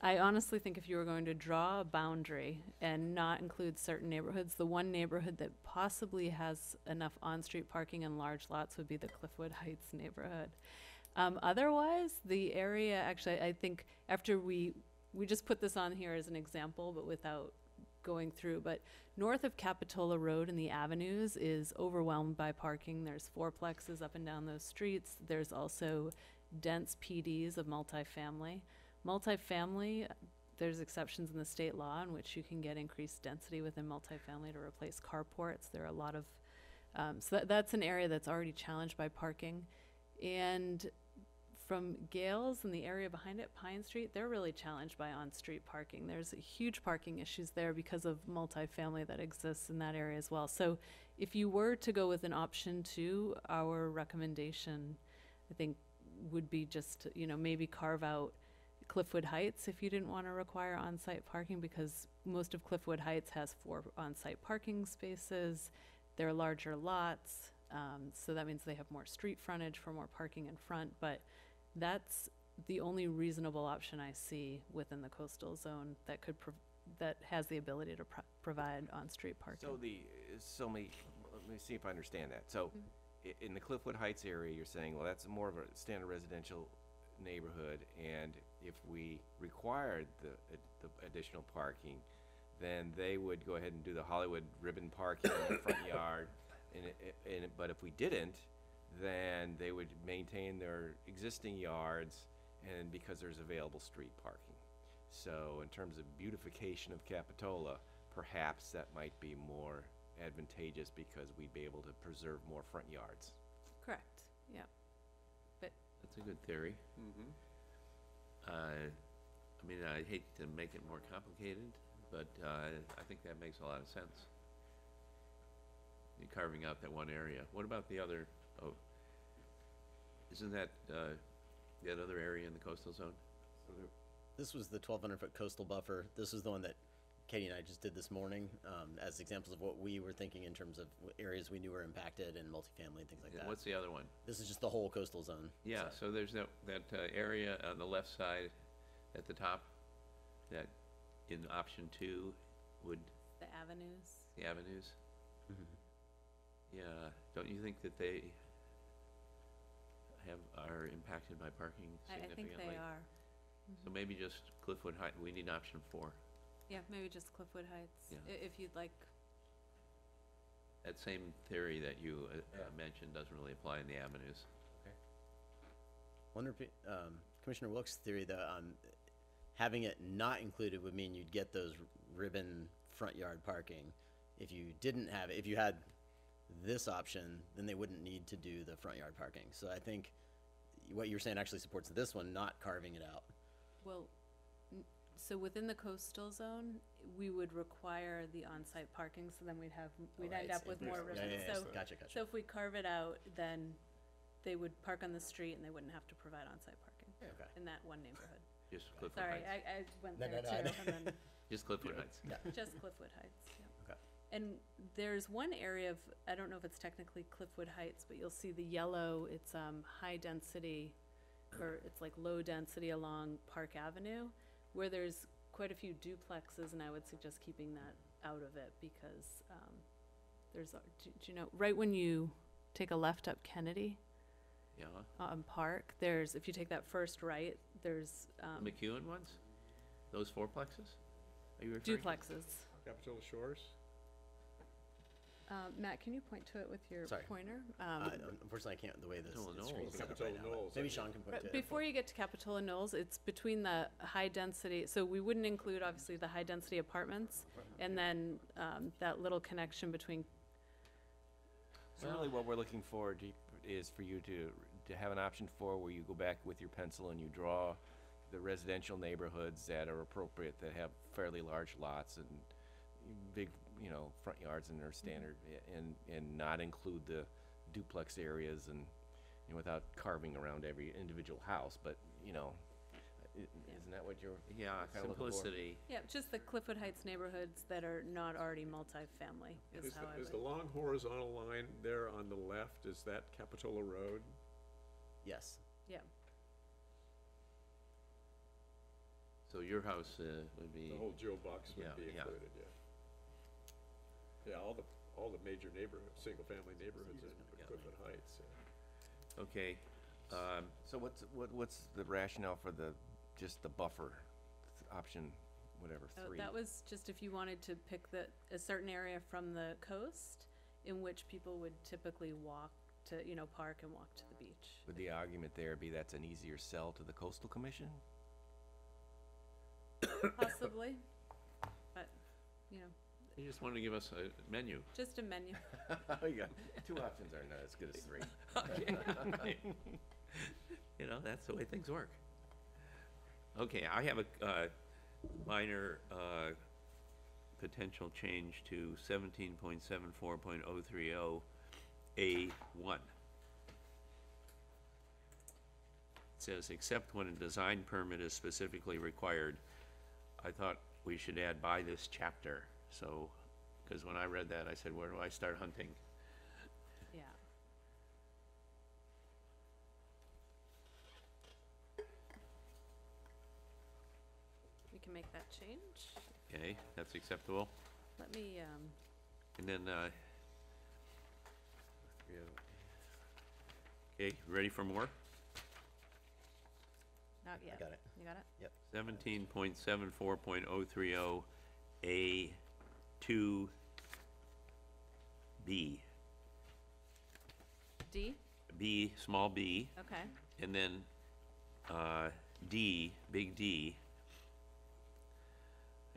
I honestly think if you were going to draw a boundary and not include certain neighborhoods, the one neighborhood that possibly has enough on-street parking and large lots would be the Cliffwood Heights neighborhood. Um, otherwise, the area, actually, I think after we, we just put this on here as an example, but without going through, but north of Capitola Road and the avenues is overwhelmed by parking. There's fourplexes up and down those streets. There's also dense PDs of multifamily. Multifamily, there's exceptions in the state law in which you can get increased density within multifamily to replace carports. There are a lot of, um, so that, that's an area that's already challenged by parking. And from Gayle's and the area behind it, Pine Street, they're really challenged by on-street parking. There's huge parking issues there because of multifamily that exists in that area as well. So if you were to go with an option two, our recommendation, I think, would be just, you know, maybe carve out Cliffwood Heights if you didn't want to require on-site parking because most of Cliffwood Heights has four on-site parking spaces. They're larger lots, um, so that means they have more street frontage for more parking in front, but that's the only reasonable option I see within the coastal zone that could, prov- that has the ability to pro- provide on-street parking. So the, so me, let me see if I understand that. So, mm-hmm. i- in the Cliffwood Heights area, you're saying, well, that's more of a standard residential neighborhood, and if we required the, ad- the additional parking, then they would go ahead and do the Hollywood ribbon parking in the front yard, and it, and, it- but if we didn't, then they would maintain their existing yards, and because there's available street parking. So in terms of beautification of Capitola, perhaps that might be more advantageous because we'd be able to preserve more front yards. Correct, yeah. That's a good theory. Mm-hmm. Uh, I mean, I hate to make it more complicated, but, uh, I think that makes a lot of sense. You're carving out that one area. What about the other, oh, isn't that, uh, that other area in the coastal zone? This was the 1,200 foot coastal buffer. This is the one that Katie and I just did this morning um, as examples of what we were thinking in terms of w- areas we knew were impacted and multifamily and things like And that. what's the other one? This is just the whole coastal zone. Yeah, so there's that, that uh, area on the left side at the top, that in option two would, The avenues. the avenues? Mhm. Yeah, don't you think that they have, are impacted by parking I, I significantly? think they are. So maybe just Cliffwood Height, we need option four. Yeah, maybe just Cliffwood Heights, Yeah. i- if you'd like. that same theory that you uh, uh, mentioned doesn't really apply in the avenues. One repeat, um, Commissioner Wilk's theory though, um, having it not included would mean you'd get those ribbon front yard parking. If you didn't have, it, if you had this option, then they wouldn't need to do the front yard parking. So I think what you're saying actually supports this one, not carving it out. Well, n- so within the coastal zone, we would require the on-site parking, so then we'd have, we'd Alright, end up with more there's- yeah, residents. yeah, yeah, So, Gotcha, gotcha. so if we carve it out, then they would park on the street and they wouldn't have to provide on-site parking Okay. in that one neighborhood. Just Cliffwood Sorry, Heights. I, I went No, there no, no, I too, know. and then Just Cliffwood Heights. just Cliffwood Heights, yeah. Okay. And there's one area of, I don't know if it's technically Cliffwood Heights, but you'll see the yellow, it's, um, high density, or it's like low density along Park Avenue, where there's quite a few duplexes, and I would suggest keeping that out of it, because, um, there's, a- do, do you know, right when you take a left up Kennedy, Yeah, um, Park, there's, if you take that first right, there's, um, McEwen ones? Those fourplexes? Are you referring? to? duplexes. Capitola Shores? Uh, Matt, can you point to it with your Sorry. pointer? Uh, Um, unfortunately, I can't, the way this, Capitola the Knolls. screen's set up Capitola right now. but Knolls, Maybe mean. Sean can point But to it. before you get to Capitola Knolls, it's between the high density, so we wouldn't include obviously the high density apartments, and then, um, that little connection between, So really what we're looking for Jeep, is for you to, to have an option for where you go back with your pencil and you draw the residential neighborhoods that are appropriate, that have fairly large lots and big, you know, front yards and are standard, a- and, and not include the duplex areas and, you know, without carving around every individual house, but, you know, i- isn't that what you're, Yeah, kinda looking for? simplicity. yeah, just the Cliffwood Heights neighborhoods that are not already multifamily is Is how the, I is the would. long horizontal line there on the left, is that Capitola Road? Yes. Yeah, So your house, uh, would be, The whole Jewel Box Yeah, would be yeah. included, yeah. Yeah, all the, all the major neighborhoods, single-family neighborhoods in Cliffwood Heights, yeah. okay, um, so what's, what, what's the rationale for the, just the buffer, option, whatever, So three? that was just if you wanted to pick the, a certain area from the coast in which people would typically walk to, you know, park and walk to the beach. Would the argument there be that's an easier sell to the coastal commission? Possibly, but, you know, you just wanted to give us a menu. just a menu. Oh, yeah, two options are not as good as three. You know, that's the way things work. Okay, I have a, uh, minor, uh, potential change to seventeen point seven four point oh three oh A one. It says, except when a design permit is specifically required, I thought we should add by this chapter, so, cause when I read that, I said, where do I start hunting? Yeah. We can make that change. Okay, that's acceptable. Let me, um, And then, uh, okay, ready for more? not yet. got it. You got it? Yep. Seventeen point seven four point oh three oh, A two B. D? B, small b, Okay. and then, uh, D, big D.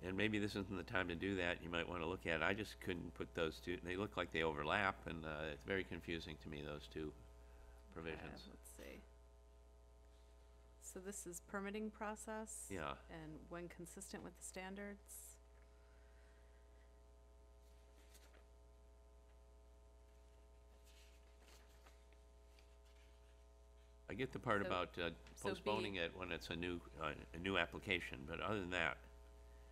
And maybe this isn't the time to do that, you might wanna look at it, I just couldn't put those two, they look like they overlap, and, uh, it's very confusing to me, those two Uh, provisions. Let's see. So this is permitting process? Yeah, And when consistent with the standards? I get the part So- about uh, so B- postponing it when it's a new, uh, a new application, but other than that,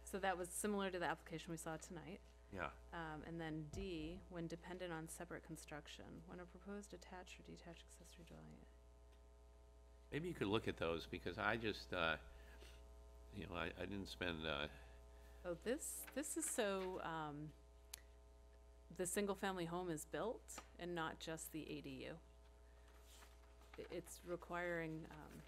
So that was similar to the application we saw tonight. yeah. Um, and then D, when dependent on separate construction, when a proposed attached or detached accessory dwelling. Maybe you could look at those, because I just, uh, you know, I, I didn't spend, uh, Oh, this, this is so, um, the single-family home is built and not just the ADU. I- It's requiring, um.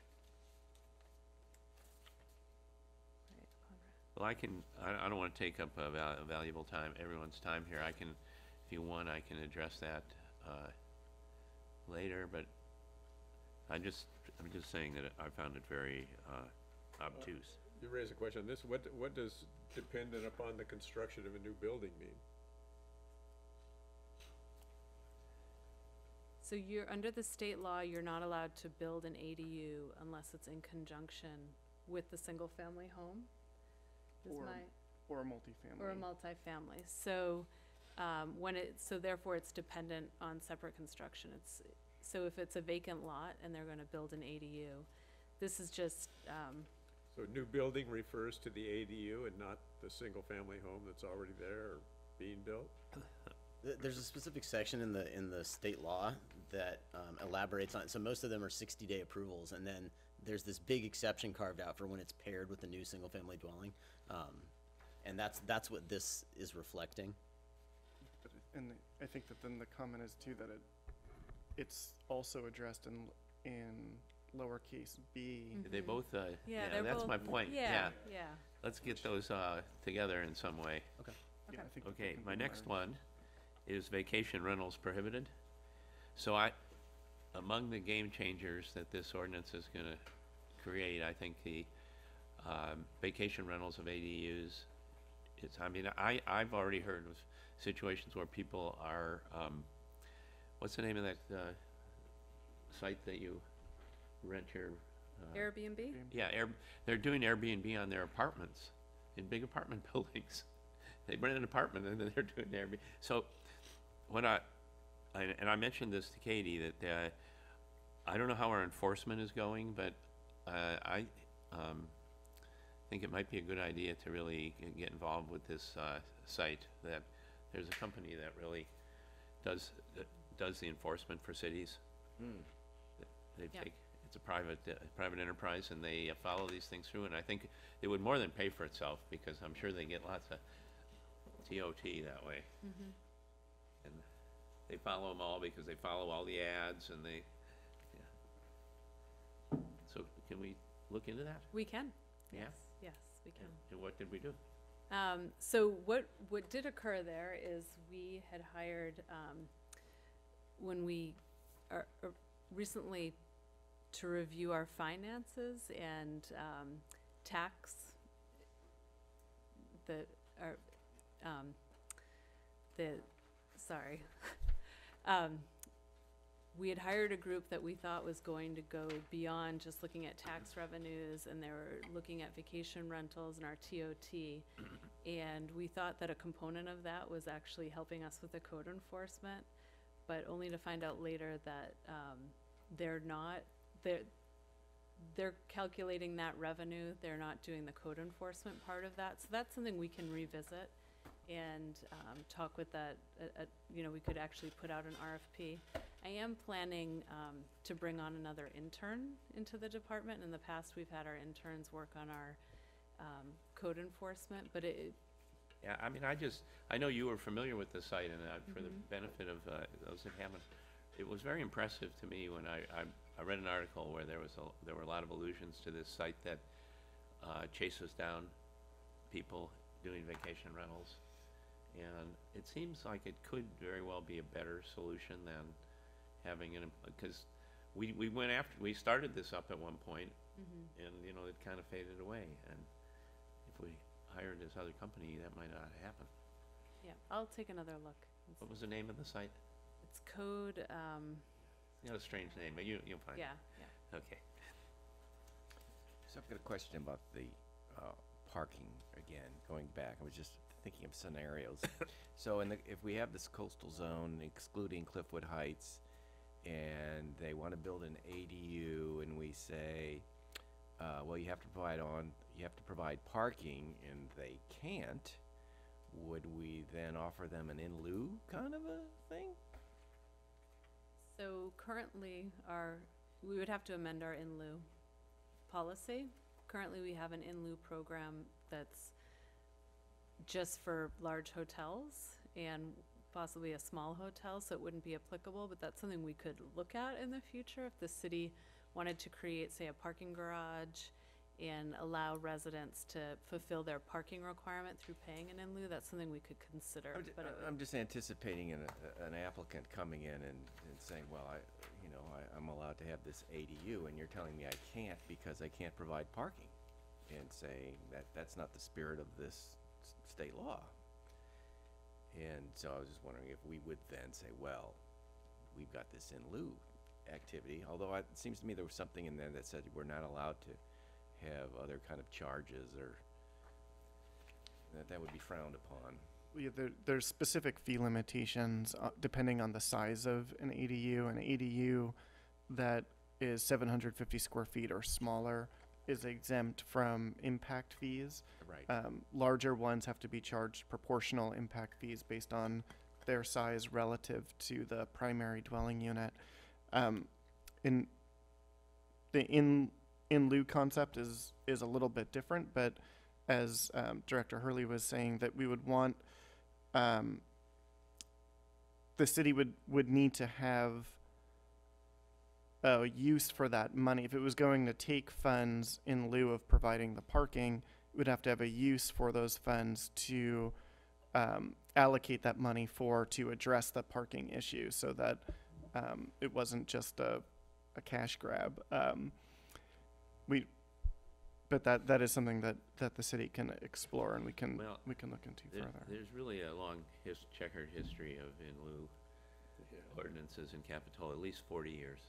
right, upon well, I can, I, I don't wanna take up a val- a valuable time, everyone's time here, I can if you want, I can address that, uh, later, but I just, I'm just saying that I found it very, uh, obtuse. You raise a question, this, what, what does dependent upon the construction of a new building mean? So you're, under the state law, you're not allowed to build an ADU unless it's in conjunction with the single-family home? Is Or- my, Or a multifamily. or a multifamily. So, um, when it, so therefore it's dependent on separate construction. It's, so if it's a vacant lot and they're gonna build an ADU, this is just, um, So new building refers to the ADU and not the single-family home that's already there or being built? Th- There's a specific section in the, in the state law that um, elaborates on, it. so most of them are sixty-day approvals, and then there's this big exception carved out for when it's paired with a new single-family dwelling. Um, And that's, that's what this is reflecting. But it- And I think that then the comment is too that it, it's also addressed in, in lowercase b. They both, uh, yeah, yeah, they're both. that's my point, yeah. Yeah, yeah. Let's get those, uh, together in some way. Yeah, I think that they Okay, can my be next merged. one is vacation rentals prohibited. So I, among the game changers that this ordinance is gonna create, I think the, um, vacation rentals of ADUs is, I mean, I, I've already heard of situations where people are, um, what's the name of that, uh, site that you rent your, uh? Airbnb? Yeah, Air, they're doing Airbnb on their apartments, in big apartment buildings. They rent an apartment and then they're doing Airbnb. So, when I, I- and I mentioned this to Katie, that, uh, I don't know how our enforcement is going, but, uh, I, um, think it might be a good idea to really g- get involved with this, uh, site, that there's a company that really does, that does the enforcement for cities. They Yeah. take, it's a private, uh, private enterprise, and they uh, follow these things through, and I think it would more than pay for itself, because I'm sure they get lots of TOT that way. They follow them all because they follow all the ads, and they, yeah. So can we look into that? We can. Yeah? Yes, yes, we can. And what did we do? Um, so what, what did occur there is we had hired, um, when we are, are recently to review our finances and, um, tax, the, our, um, the, sorry. Um, we had hired a group that we thought was going to go beyond just looking at tax revenues and they were looking at vacation rentals and our TOT. And we thought that a component of that was actually helping us with the code enforcement, but only to find out later that, um, they're not, they're, they're calculating that revenue, they're not doing the code enforcement part of that, so that's something we can revisit and, um, talk with that, uh, uh, you know, we could actually put out an RFP. I am planning, um, to bring on another intern into the department, in the past, we've had our interns work on our, um, code enforcement, but it, Yeah, I mean, I just, I know you were familiar with the site, and uh, for the Mhm. benefit of uh, those that haven't, it was very impressive to me when I, I, I read an article where there was a, there were a lot of allusions to this site that uh, chases down people doing vacation rentals. And it seems like it could very well be a better solution than having an, because we, we went after, we started this up at one point, mhm. and, you know, it kind of faded away, and if we hired this other company, that might not happen. yeah, I'll take another look. and What see. was the name of the site? It's code, um, You got a strange name, but you, you'll find it. yeah, yeah. Okay. So I've got a question about the uh, parking again, going back. I was just thinking of scenarios. So in the, if we have this coastal zone excluding Cliffwood Heights, and they want to build an ADU, and we say, uh, well, you have to provide on, you have to provide parking, and they can't, would we then offer them an in lieu kind of a thing? So currently, our, we would have to amend our in lieu policy. Currently, we have an in lieu program that's just for large hotels and possibly a small hotel, so it wouldn't be applicable, but that's something we could look at in the future if the city wanted to create, say, a parking garage and allow residents to fulfill their parking requirement through paying an in lieu, that's something we could consider. I'm, ju- but it would- I'm just anticipating an, uh, an applicant coming in and, and saying, well, I, you know, I, I'm allowed to have this ADU, and you're telling me I can't because I can't provide parking. And saying that that's not the spirit of this state law. And so I was just wondering if we would then say, well, we've got this in lieu activity, although it seems to me there was something in there that said we're not allowed to have other kind of charges or that that would be frowned upon. Yeah, there, there's specific fee limitations uh, depending on the size of an ADU. An ADU that is 750 square feet or smaller is exempt from impact fees. Right. Um, larger ones have to be charged proportional impact fees based on their size relative to the primary dwelling unit. Um, in the in in lieu concept is is a little bit different, but as um, Director Herlihy was saying, that we would want um, the city would would need to have a use for that money. If it was going to take funds in lieu of providing the parking, it would have to have a use for those funds to um, allocate that money for to address the parking issue, so that um, it wasn't just a a cash grab. Um, we, but that that is something that that the city can explore and we can Well, we can look into There, further. there's really a long his, checkered history of in lieu ordinances in Capitola, at least forty years.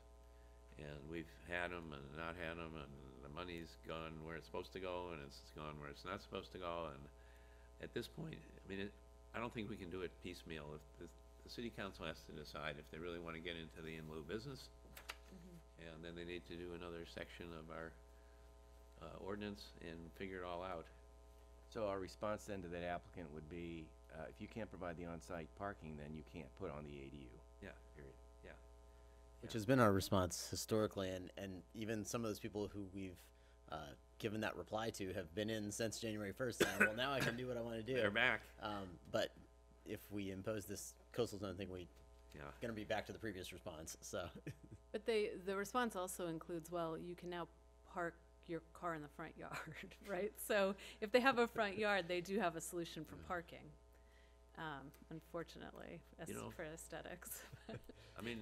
And we've had them and not had them, and the money's gone where it's supposed to go, and it's gone where it's not supposed to go, and at this point, I mean, it, I don't think we can do it piecemeal. If the, the city council has to decide if they really wanna get into the in lieu business, and then they need to do another section of our, uh, ordinance and figure it all out. So our response then to that applicant would be, uh, if you can't provide the on-site parking, then you can't put on the ADU. Yeah. Period. Which has been our response historically, and, and even some of those people who we've uh, given that reply to have been in since January 1st well, now I can do what I want to do. They're back, Um, but if we impose this coastal zone thing, we're yeah. going to be back to the previous response. So, But they, the response also includes, well, you can now park your car in the front yard, right? So if they have a front yard, they do have a solution for parking, um, unfortunately, as You know- for aesthetics. I mean,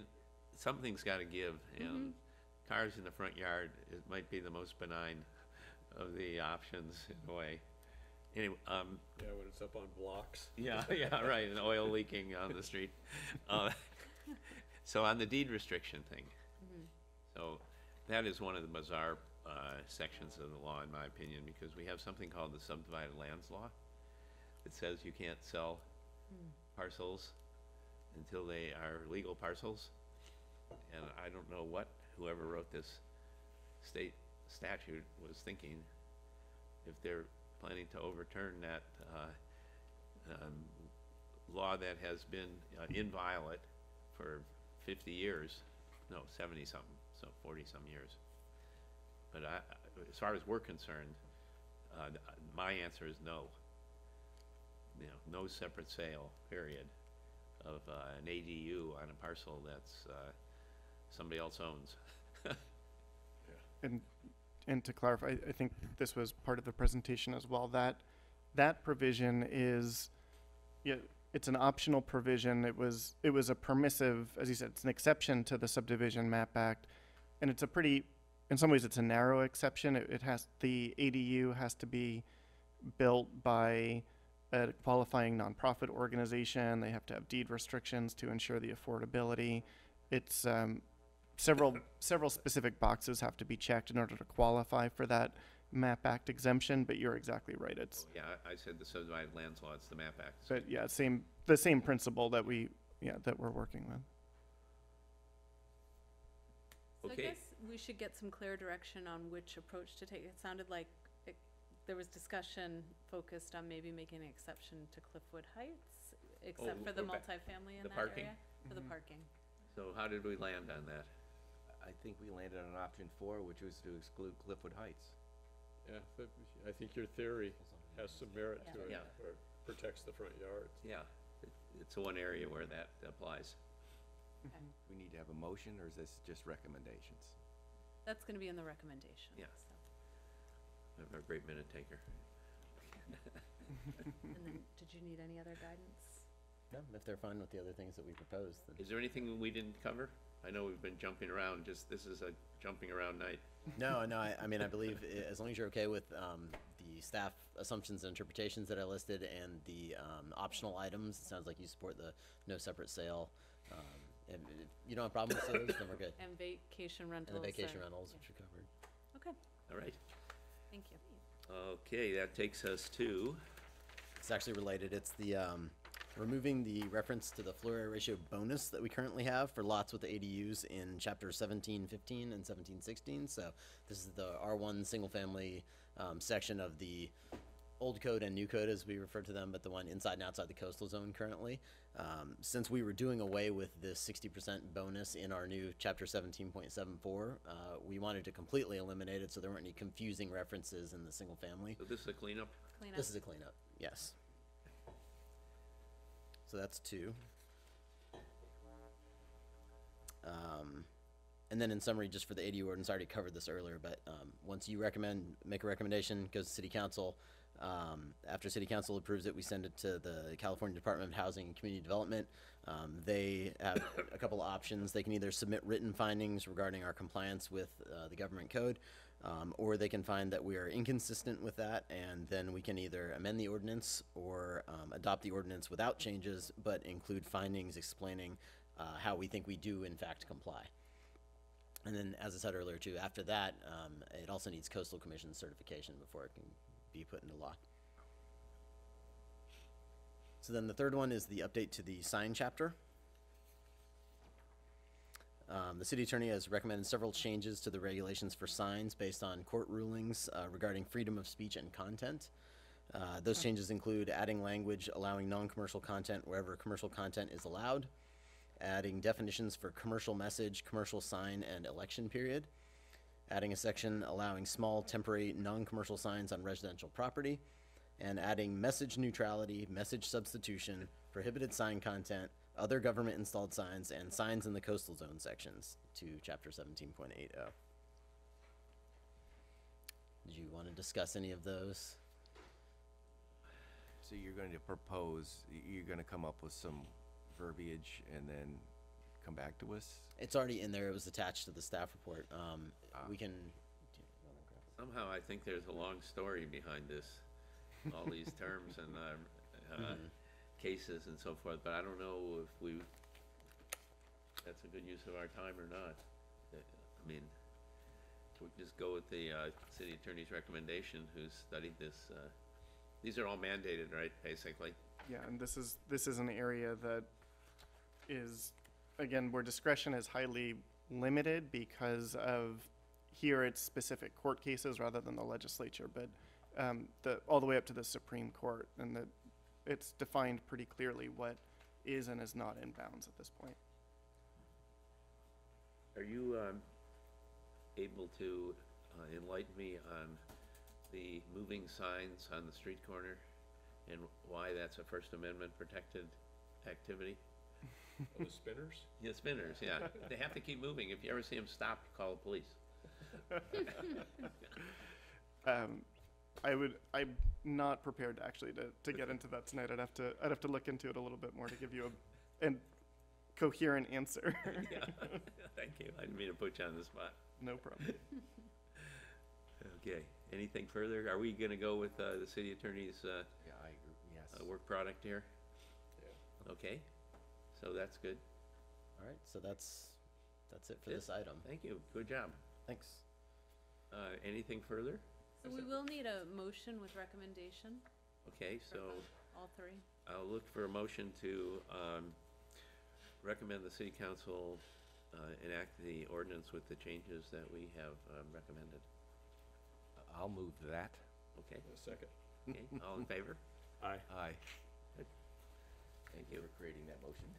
something's gotta give, and cars in the front yard, it might be the most benign of the options in a way. Anyway, um, Yeah, when it's up on blocks. yeah, yeah, right, and oil leaking on the street. Uh, So on the deed restriction thing, so that is one of the bizarre, uh, sections of the law, in my opinion, because we have something called the subdivided lands law. That says you can't sell parcels until they are legal parcels. And I don't know what whoever wrote this state statute was thinking, if they're planning to overturn that, uh, um, law that has been uh, inviolate for fifty years, no, seventy-something, so forty-some years. But I- as far as we're concerned, uh, my answer is no. You know, no separate sale, period, of, uh, an ADU on a parcel that's, uh, somebody else owns. And and to clarify, I think this was part of the presentation as well. That that provision is, yeah, it's an optional provision. It was it was a permissive, as you said, it's an exception to the subdivision map act, and it's a pretty, in some ways, it's a narrow exception. It, it has the ADU has to be built by a qualifying nonprofit organization. They have to have deed restrictions to ensure the affordability. It's um, several several specific boxes have to be checked in order to qualify for that map act exemption but you're exactly right it's oh, Yeah, I I said the subdivided lands law, it's the map act. but yeah same the same principle that we yeah that we're working with So I Okay. guess we should get some clear direction on which approach to take. It sounded like it, there was discussion focused on maybe making an exception to Cliffwood Heights, except Oh, for the we're back- multifamily in the that parking. area, for the mm-hmm. parking. So how did we land on that? I think we landed on option four, which was to exclude Cliffwood Heights. Yeah, but I think your theory has some merit to it, Yeah. where it protects the front yards. Yeah, it, it's the one area where that applies. We need to have a motion, or is this just recommendations? That's gonna be in the recommendation. Yeah. so. I'm a great minute taker. And then, did you need any other guidance? No, if they're fine with the other things that we proposed, then. Is there anything we didn't cover? I know we've been jumping around, just, this is a jumping around night. No, no, I, I mean, I believe i- as long as you're okay with, um, the staff assumptions and interpretations that I listed and the, um, optional items, it sounds like you support the no separate sale. Um, and if you don't have a problem with those, then we're good. And vacation And rentals. the vacation are- rentals, which we covered. Okay, All right. thank you. Okay, that takes us to, It's actually related. It's the, um, removing the reference to the floor area ratio bonus that we currently have for lots with ADUs in chapter seventeen fifteen and seventeen sixteen. So this is the R one single family, um, section of the old code and new code as we refer to them, but the one inside and outside the coastal zone currently. Um, since we were doing away with this sixty percent bonus in our new chapter seventeen point seven four, uh, we wanted to completely eliminate it so there weren't any confusing references in the single family. so this is a cleanup? Clean up. This is a cleanup, yes. So that's two. Um, and then in summary, just for the ADU ordinance, I already covered this earlier, but, um, once you recommend, make a recommendation, goes to city council. Um, after city council approves it, we send it to the California Department of Housing and Community Development. Um, they have a couple of options. They can either submit written findings regarding our compliance with, uh, the government code, um, or they can find that we are inconsistent with that, and then we can either amend the ordinance or um, adopt the ordinance without changes, but include findings explaining uh, how we think we do in fact comply. And then, as I said earlier too, after that, um, it also needs coastal commission certification before it can be put into law. So then the third one is the update to the sign chapter. Um, the city attorney has recommended several changes to the regulations for signs based on court rulings uh, regarding freedom of speech and content. Uh, those changes include adding language allowing non-commercial content wherever commercial content is allowed, adding definitions for commercial message, commercial sign, and election period, adding a section allowing small temporary non-commercial signs on residential property, and adding message neutrality, message substitution, prohibited sign content, other government installed signs, and signs in the coastal zone sections to chapter seventeen point eight oh. Did you want to discuss any of those? So you're going to propose, you're gonna come up with some verbiage and then come back to us? It's already in there, it was attached to the staff report, um, we can. Somehow I think there's a long story behind this, all these terms and, uh, uh, cases and so forth, but I don't know if we, that's a good use of our time or not. Uh, I mean, we just go with the, uh, city attorney's recommendation who's studied this, uh, these are all mandated, right, basically? Yeah, and this is, this is an area that is, again, where discretion is highly limited because of, here it's specific court cases rather than the legislature, but, um, the, all the way up to the Supreme Court, and that it's defined pretty clearly what is and is not in bounds at this point. Are you, um, able to, uh, enlighten me on the moving signs on the street corner and why that's a First Amendment protected activity? Oh, the spinners? Yeah, spinners, yeah. They have to keep moving. If you ever see them stop, call the police. Um, I would, I'm not prepared actually to, to get into that tonight. I'd have to, I'd have to look into it a little bit more to give you a, an coherent answer. Yeah, thank you. I didn't mean to put you on the spot. No problem. Okay, anything further? Are we gonna go with, uh, the city attorney's, uh, Yeah, I agree, yes. uh, work product here? Okay, so that's good. All right, so that's, that's it for It? this item. Thank you. Good job. Thanks. Uh, anything further? So we will need a motion with recommendation Okay, for so both- all three. I'll look for a motion to, um, recommend the city council, uh, enact the ordinance with the changes that we have, um, recommended. I'll move that. Okay, A second. okay, all in favor? Aye. Aye. Thank You for creating that motion.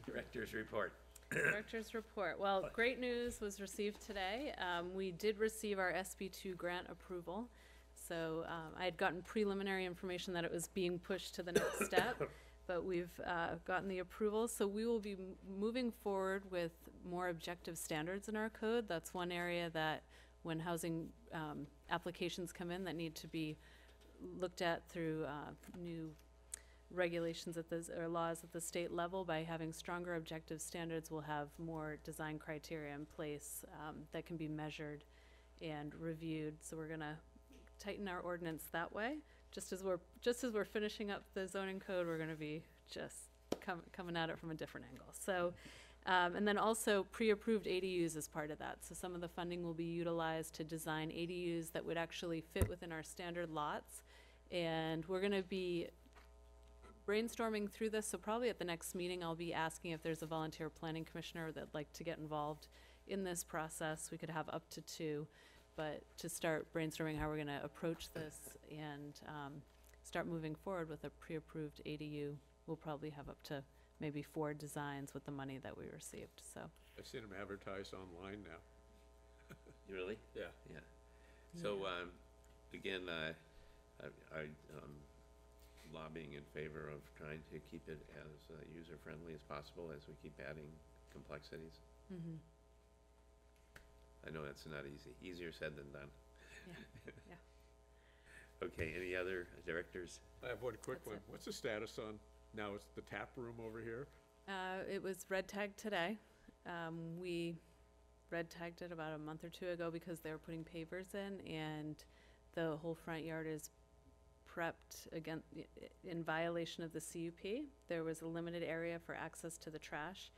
Director's report. Director's report. Well, great news was received today. Um, we did receive our SB two grant approval. So, um, I had gotten preliminary information that it was being pushed to the next step, but we've, uh, gotten the approval. So we will be m- moving forward with more objective standards in our code. That's one area that when housing, um, applications come in that need to be looked at through, uh, new regulations at the, or laws at the state level, by having stronger objective standards, we'll have more design criteria in place, um, that can be measured and reviewed, so we're gonna tighten our ordinance that way. Just as we're, just as we're finishing up the zoning code, we're gonna be just com- coming at it from a different angle. So, um, and then also pre-approved ADUs as part of that. So some of the funding will be utilized to design ADUs that would actually fit within our standard lots. And we're gonna be brainstorming through this, so probably at the next meeting, I'll be asking if there's a volunteer planning commissioner that'd like to get involved in this process. We could have up to two, but to start brainstorming how we're gonna approach this and, um, start moving forward with a pre-approved ADU, we'll probably have up to maybe four designs with the money that we received, so. I've seen them advertised online now. Really? Yeah. Yeah. So, um, again, uh, I, I, um, lobbying in favor of trying to keep it as, uh, user-friendly as possible as we keep adding complexities. mhm. I know that's not easy, easier said than done. Yeah, yeah. Okay, any other directors? I have one quick That's one. it. What's the status on, now it's the tap room over here? Uh, it was red tagged today. Um, we red tagged it about a month or two ago because they were putting pavers in and the whole front yard is prepped again, in violation of the CUP. There was a limited area for access to the trash.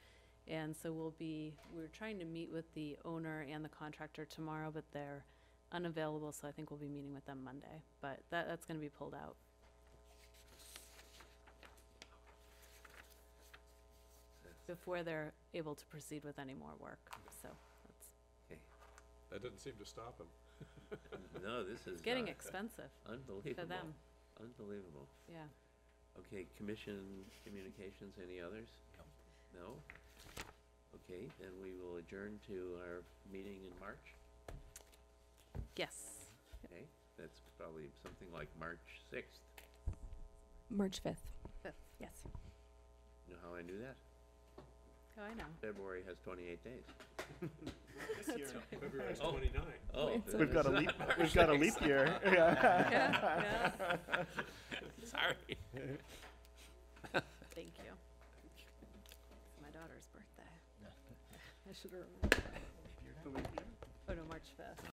And so we'll be, we're trying to meet with the owner and the contractor tomorrow, but they're unavailable, so I think we'll be meeting with them Monday. But that, that's gonna be pulled out. Before they're able to proceed with any more work, so that's That didn't seem to stop them. No, this is. getting uh, expensive Unbelievable. for them, Unbelievable. yeah. Okay, commission communications, any others? No. No? Okay, then we will adjourn to our meeting in March. Yes, Okay, that's probably something like March sixth. March fifth. Fifth. Yes. You know how I knew that? Oh, I know. February has twenty-eight days. This year, February's Oh. twenty-nine. Oh. It's We've got a leap, we've got a leap year. Yeah. Yeah, yeah, Sorry. thank you. It's my daughter's birthday. I should have remembered. Oh, no, March fifth.